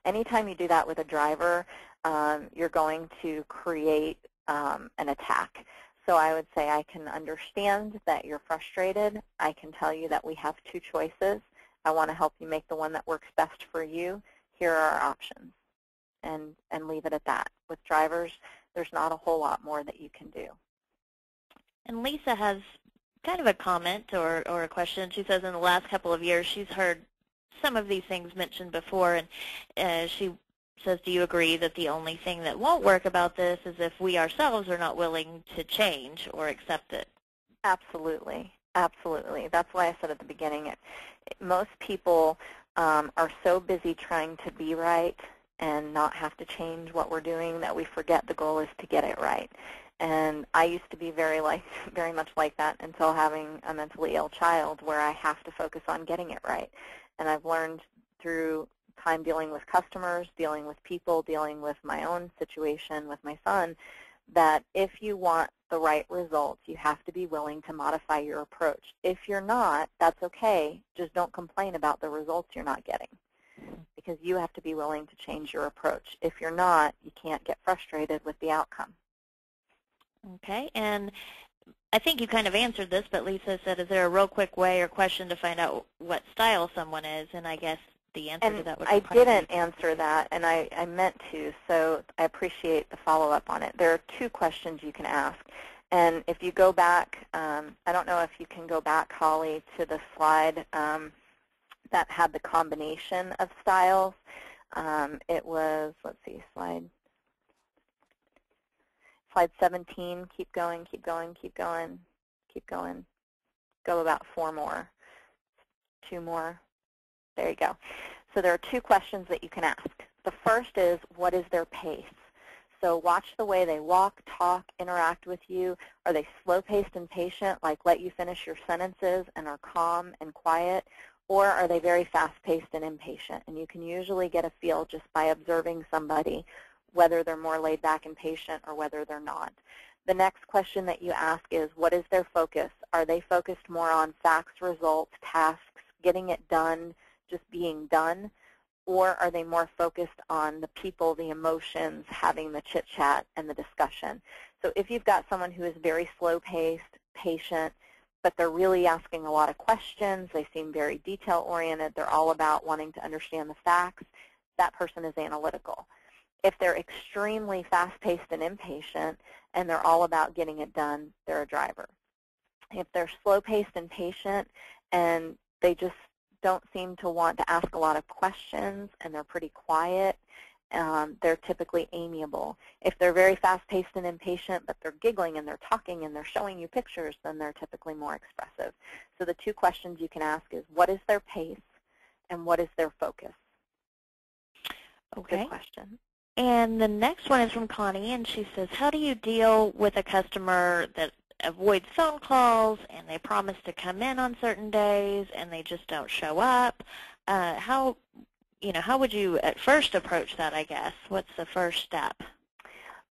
Anytime you do that with a driver, um, you're going to create um, an attack. So I would say I can understand that you're frustrated. I can tell you that we have two choices. I want to help you make the one that works best for you. Here are our options and, and leave it at that. With drivers, there's not a whole lot more that you can do. And Lisa has kind of a comment or, or a question. She says in the last couple of years she's heard some of these things mentioned before, and uh, she says, do you agree that the only thing that won't work about this is if we ourselves are not willing to change or accept it? Absolutely. Absolutely. That's why I said at the beginning, it, most people um, are so busy trying to be right and not have to change what we're doing that we forget the goal is to get it right. And I used to be very like very much like that until having a mentally ill child where I have to focus on getting it right. And I've learned through time dealing with customers, dealing with people, dealing with my own situation with my son, that if you want the right results, you have to be willing to modify your approach. If you're not, that's okay. Just don't complain about the results you're not getting mm-hmm. Because you have to be willing to change your approach. If you're not, you can't get frustrated with the outcome. Okay, and I think you kind of answered this, but Lisa said, is there a real quick way or question to find out what style someone is? And I guess the answer and to that would I didn't answer that, and I, I meant to, so I appreciate the follow-up on it. There are two questions you can ask. And if you go back, um, I don't know if you can go back, Holly, to the slide um, that had the combination of styles. Um, it was, let's see, slide slide 17, keep going, keep going, keep going, keep going. Go about four more, two more. There you go. So there are two questions that you can ask. The first is, what is their pace? So watch the way they walk, talk, interact with you. Are they slow-paced and patient, like let you finish your sentences and are calm and quiet? Or are they very fast-paced and impatient? And you can usually get a feel just by observing somebody whether they're more laid back and patient or whether they're not. The next question that you ask is, what is their focus? Are they focused more on facts, results, tasks, getting it done, just being done? Or are they more focused on the people, the emotions, having the chit-chat and the discussion? So if you've got someone who is very slow-paced, patient, but they're really asking a lot of questions. They seem very detail-oriented. They're all about wanting to understand the facts. That person is analytical. If they're extremely fast-paced and impatient and they're all about getting it done, they're a driver. If they're slow-paced and patient and they just don't seem to want to ask a lot of questions and they're pretty quiet, um, they're typically amiable. If they're very fast-paced and impatient, but they're giggling and they're talking and they're showing you pictures, then they're typically more expressive. So the two questions you can ask is, what is their pace and what is their focus? Okay. Good question. And the next one is from Connie, and she says, how do you deal with a customer that avoids phone calls and they promise to come in on certain days and they just don't show up? Uh, how you know, how would you at first approach that, I guess? What's the first step?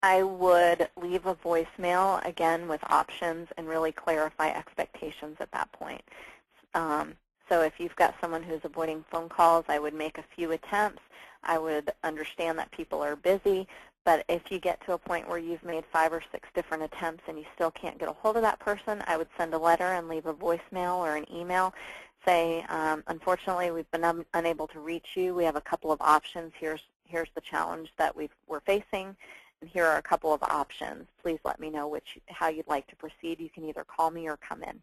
I would leave a voicemail, again, with options and really clarify expectations at that point. Um, so if you've got someone who's avoiding phone calls, I would make a few attempts. I would understand that people are busy, but if you get to a point where you've made five or six different attempts and you still can't get a hold of that person, I would send a letter and leave a voicemail or an email say, um, unfortunately, we've been un unable to reach you. We have a couple of options. Here's, here's the challenge that we are facing, and here are a couple of options. Please let me know which, how you'd like to proceed. You can either call me or come in.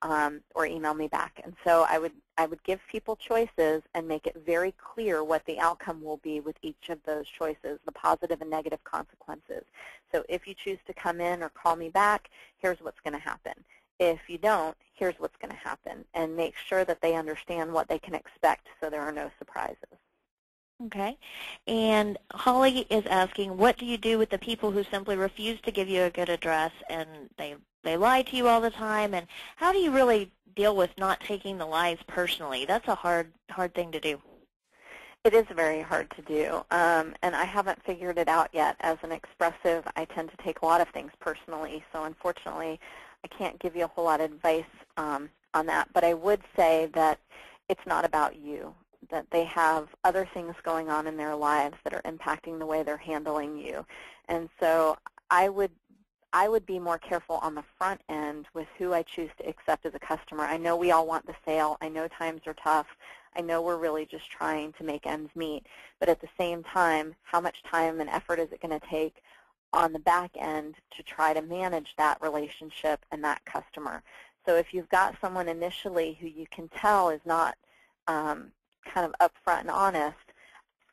Um, or email me back. And so I would, I would give people choices and make it very clear what the outcome will be with each of those choices, the positive and negative consequences. So if you choose to come in or call me back, here's what's going to happen. If you don't, here's what's going to happen, and make sure that they understand what they can expect so there are no surprises. Okay. And Holly is asking, what do you do with the people who simply refuse to give you a good address and they, they lie to you all the time? And how do you really deal with not taking the lies personally? That's a hard, hard thing to do. It is very hard to do, um, and I haven't figured it out yet. As an expressive, I tend to take a lot of things personally, so unfortunately, I can't give you a whole lot of advice um, on that, but I would say that it's not about you, that they have other things going on in their lives that are impacting the way they're handling you. And so I would I would be more careful on the front end with who I choose to accept as a customer. I know we all want the sale. I know times are tough. I know we're really just trying to make ends meet. But at the same time, how much time and effort is it going to take on the back end to try to manage that relationship and that customer. So if you've got someone initially who you can tell is not um, kind of upfront and honest,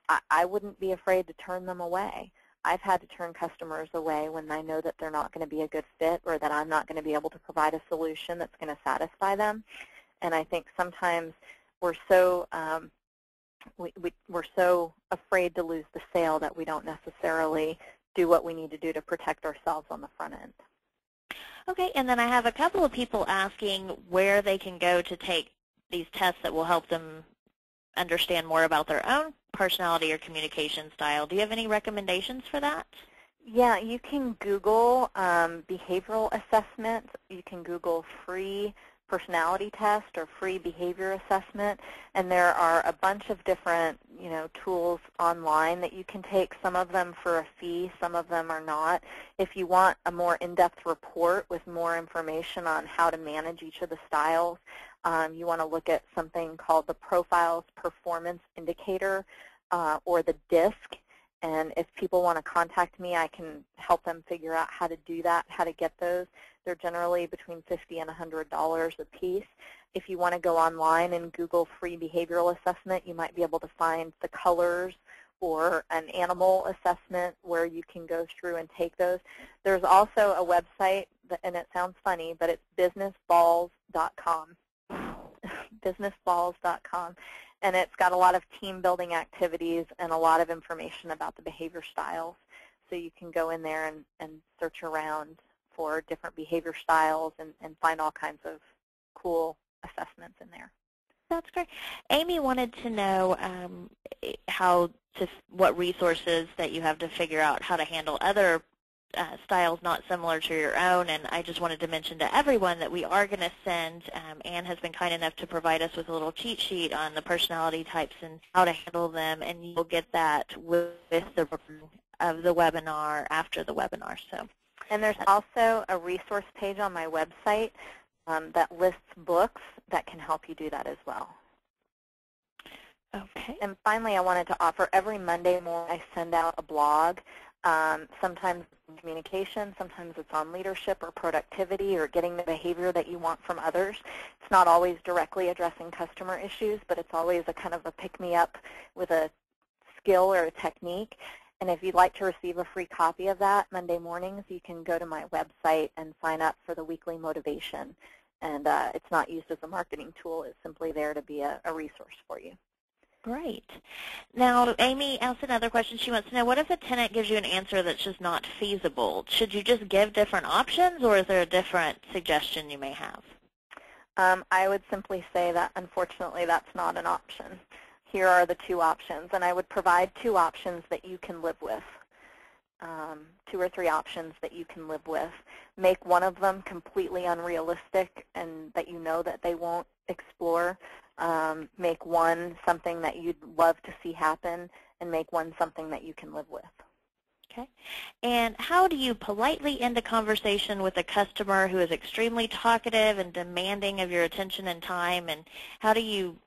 I, I wouldn't be afraid to turn them away. I've had to turn customers away when I know that they're not going to be a good fit or that I'm not going to be able to provide a solution that's going to satisfy them. And I think sometimes we're so um, we, we, we're so afraid to lose the sale that we don't necessarily do what we need to do to protect ourselves on the front end. Okay, and then I have a couple of people asking where they can go to take these tests that will help them understand more about their own personality or communication style. Do you have any recommendations for that? Yeah, you can Google um, behavioral assessment. You can Google free personality test or free behavior assessment, and there are a bunch of different you know tools online that you can take. Some of them for a fee, some of them are not. If you want a more in-depth report with more information on how to manage each of the styles, um, you want to look at something called the Profiles Performance Indicator uh, or the DISC. And if people want to contact me, I can help them figure out how to do that, how to get those. They're generally between 50 and $100 a piece. If you want to go online and Google free behavioral assessment, you might be able to find the colors or an animal assessment where you can go through and take those. There's also a website, that, and it sounds funny, but it's businessballs.com. businessballs.com. And it's got a lot of team building activities and a lot of information about the behavior styles. So you can go in there and, and search around for different behavior styles and, and find all kinds of cool assessments in there. That's great. Amy wanted to know um, how to what resources that you have to figure out how to handle other uh, styles not similar to your own. And I just wanted to mention to everyone that we are going to send, um, Ann has been kind enough to provide us with a little cheat sheet on the personality types and how to handle them. And you'll get that with the of the webinar after the webinar. So. And there's also a resource page on my website um, that lists books that can help you do that as well. Okay. And finally, I wanted to offer every Monday morning I send out a blog. Um, sometimes communication, sometimes it's on leadership or productivity or getting the behavior that you want from others. it's not always directly addressing customer issues, but it's always a kind of a pick-me-up with a skill or a technique. And if you'd like to receive a free copy of that Monday mornings, you can go to my website and sign up for the weekly motivation. And uh, it's not used as a marketing tool. It's simply there to be a, a resource for you. Great. Now, Amy asked another question. She wants to know, what if a tenant gives you an answer that's just not feasible? Should you just give different options, or is there a different suggestion you may have? Um, I would simply say that, unfortunately, that's not an option. Here are the two options, and I would provide two options that you can live with, um, two or three options that you can live with. Make one of them completely unrealistic and that you know that they won't explore, um, make one something that you'd love to see happen, and make one something that you can live with. Okay. And how do you politely end a conversation with a customer who is extremely talkative and demanding of your attention and time, and how do you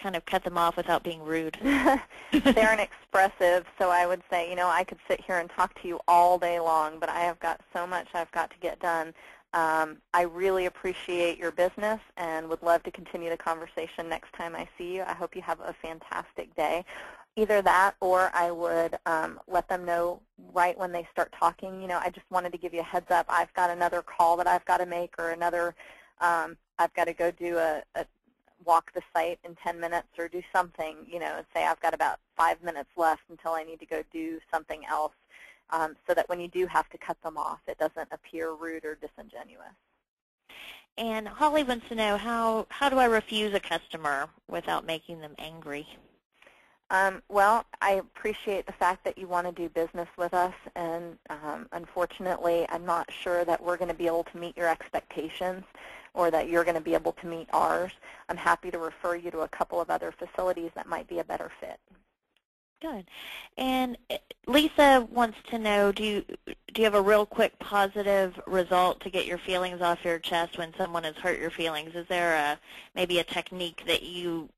kind of cut them off without being rude? They're an expressive, so I would say, you know, I could sit here and talk to you all day long, but I have got so much I've got to get done. Um, I really appreciate your business and would love to continue the conversation next time I see you. I hope you have a fantastic day. Either that or I would um, let them know right when they start talking. You know, I just wanted to give you a heads up. I've got another call that I've got to make or another, um, I've got to go do a, a walk the site in 10 minutes or do something, you know, say I've got about five minutes left until I need to go do something else um, so that when you do have to cut them off, it doesn't appear rude or disingenuous. And Holly wants to know how, how do I refuse a customer without making them angry? Um, well, I appreciate the fact that you want to do business with us, and um, unfortunately, I'm not sure that we're going to be able to meet your expectations or that you're going to be able to meet ours. I'm happy to refer you to a couple of other facilities that might be a better fit. Good. And eh, Lisa wants to know, do you, do you have a real quick positive result to get your feelings off your chest when someone has hurt your feelings? Is there a, maybe a technique that you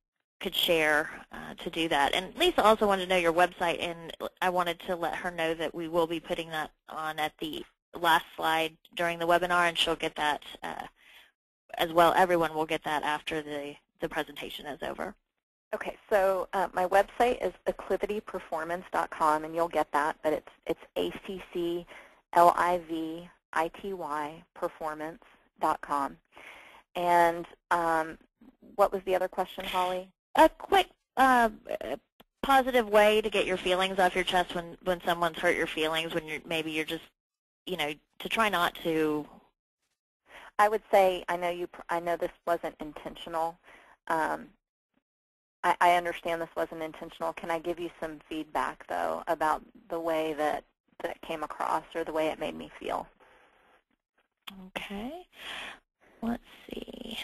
could share uh, to do that? And Lisa also wanted to know your website, and I wanted to let her know that we will be putting that on at the last slide during the webinar, and she'll get that uh, as well. Everyone will get that after the, the presentation is over. Okay, so uh, my website is acclivityperformance.com, and you'll get that, but it's it's A-C-C-L-I-V-I-T-Y performance.com. And um, what was the other question, Holly? A quick uh, positive way to get your feelings off your chest when, when someone's hurt your feelings, when you're, maybe you're just, you know, to try not to. I would say, I know you. I know this wasn't intentional. Um, I, I understand this wasn't intentional. Can I give you some feedback, though, about the way that, that came across or the way it made me feel? Okay. Let's see.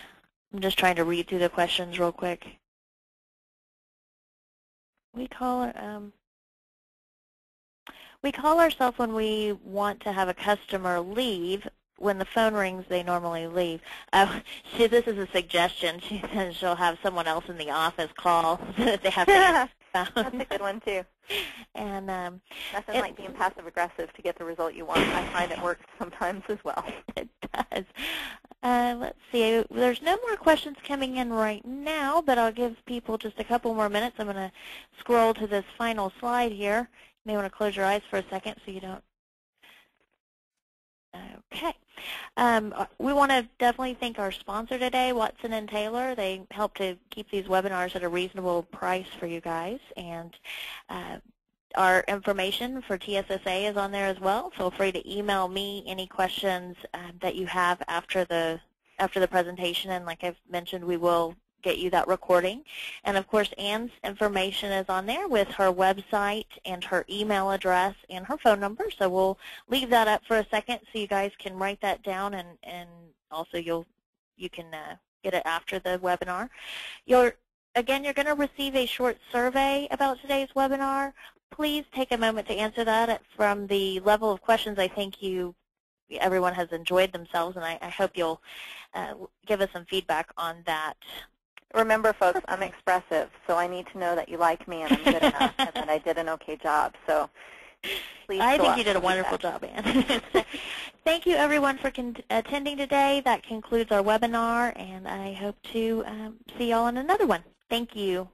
I'm just trying to read through the questions real quick. We call um, we call ourselves when we want to have a customer leave when the phone rings, they normally leave. Uh, she, this is a suggestion. She says she'll have someone else in the office call so that they have to That's a good one, too. And um, Nothing it, like being passive-aggressive to get the result you want. I find it works sometimes as well. It does. Uh, let's see. There's no more questions coming in right now, but I'll give people just a couple more minutes. I'm going to scroll to this final slide here. You may want to close your eyes for a second so you don't Okay. Um, uh, we want to definitely thank our sponsor today, Watson and Taylor. They help to keep these webinars at a reasonable price for you guys. And uh, our information for TSSA is on there as well. Feel free to email me any questions uh, that you have after the after the presentation. And like I've mentioned, we will get you that recording. And of course, Ann's information is on there with her website and her email address and her phone number. So we'll leave that up for a second so you guys can write that down and, and also you'll you can uh, get it after the webinar. You're, again, you're going to receive a short survey about today's webinar. Please take a moment to answer that from the level of questions I think you everyone has enjoyed themselves, and I, I hope you'll uh, give us some feedback on that Remember, folks, I'm expressive, so I need to know that you like me and I'm good enough and that I did an okay job. So Please I think you did a wonderful job, Ann. So, Thank you, everyone, for con- attending today. That concludes our webinar, and I hope to um, see you all in another one. Thank you.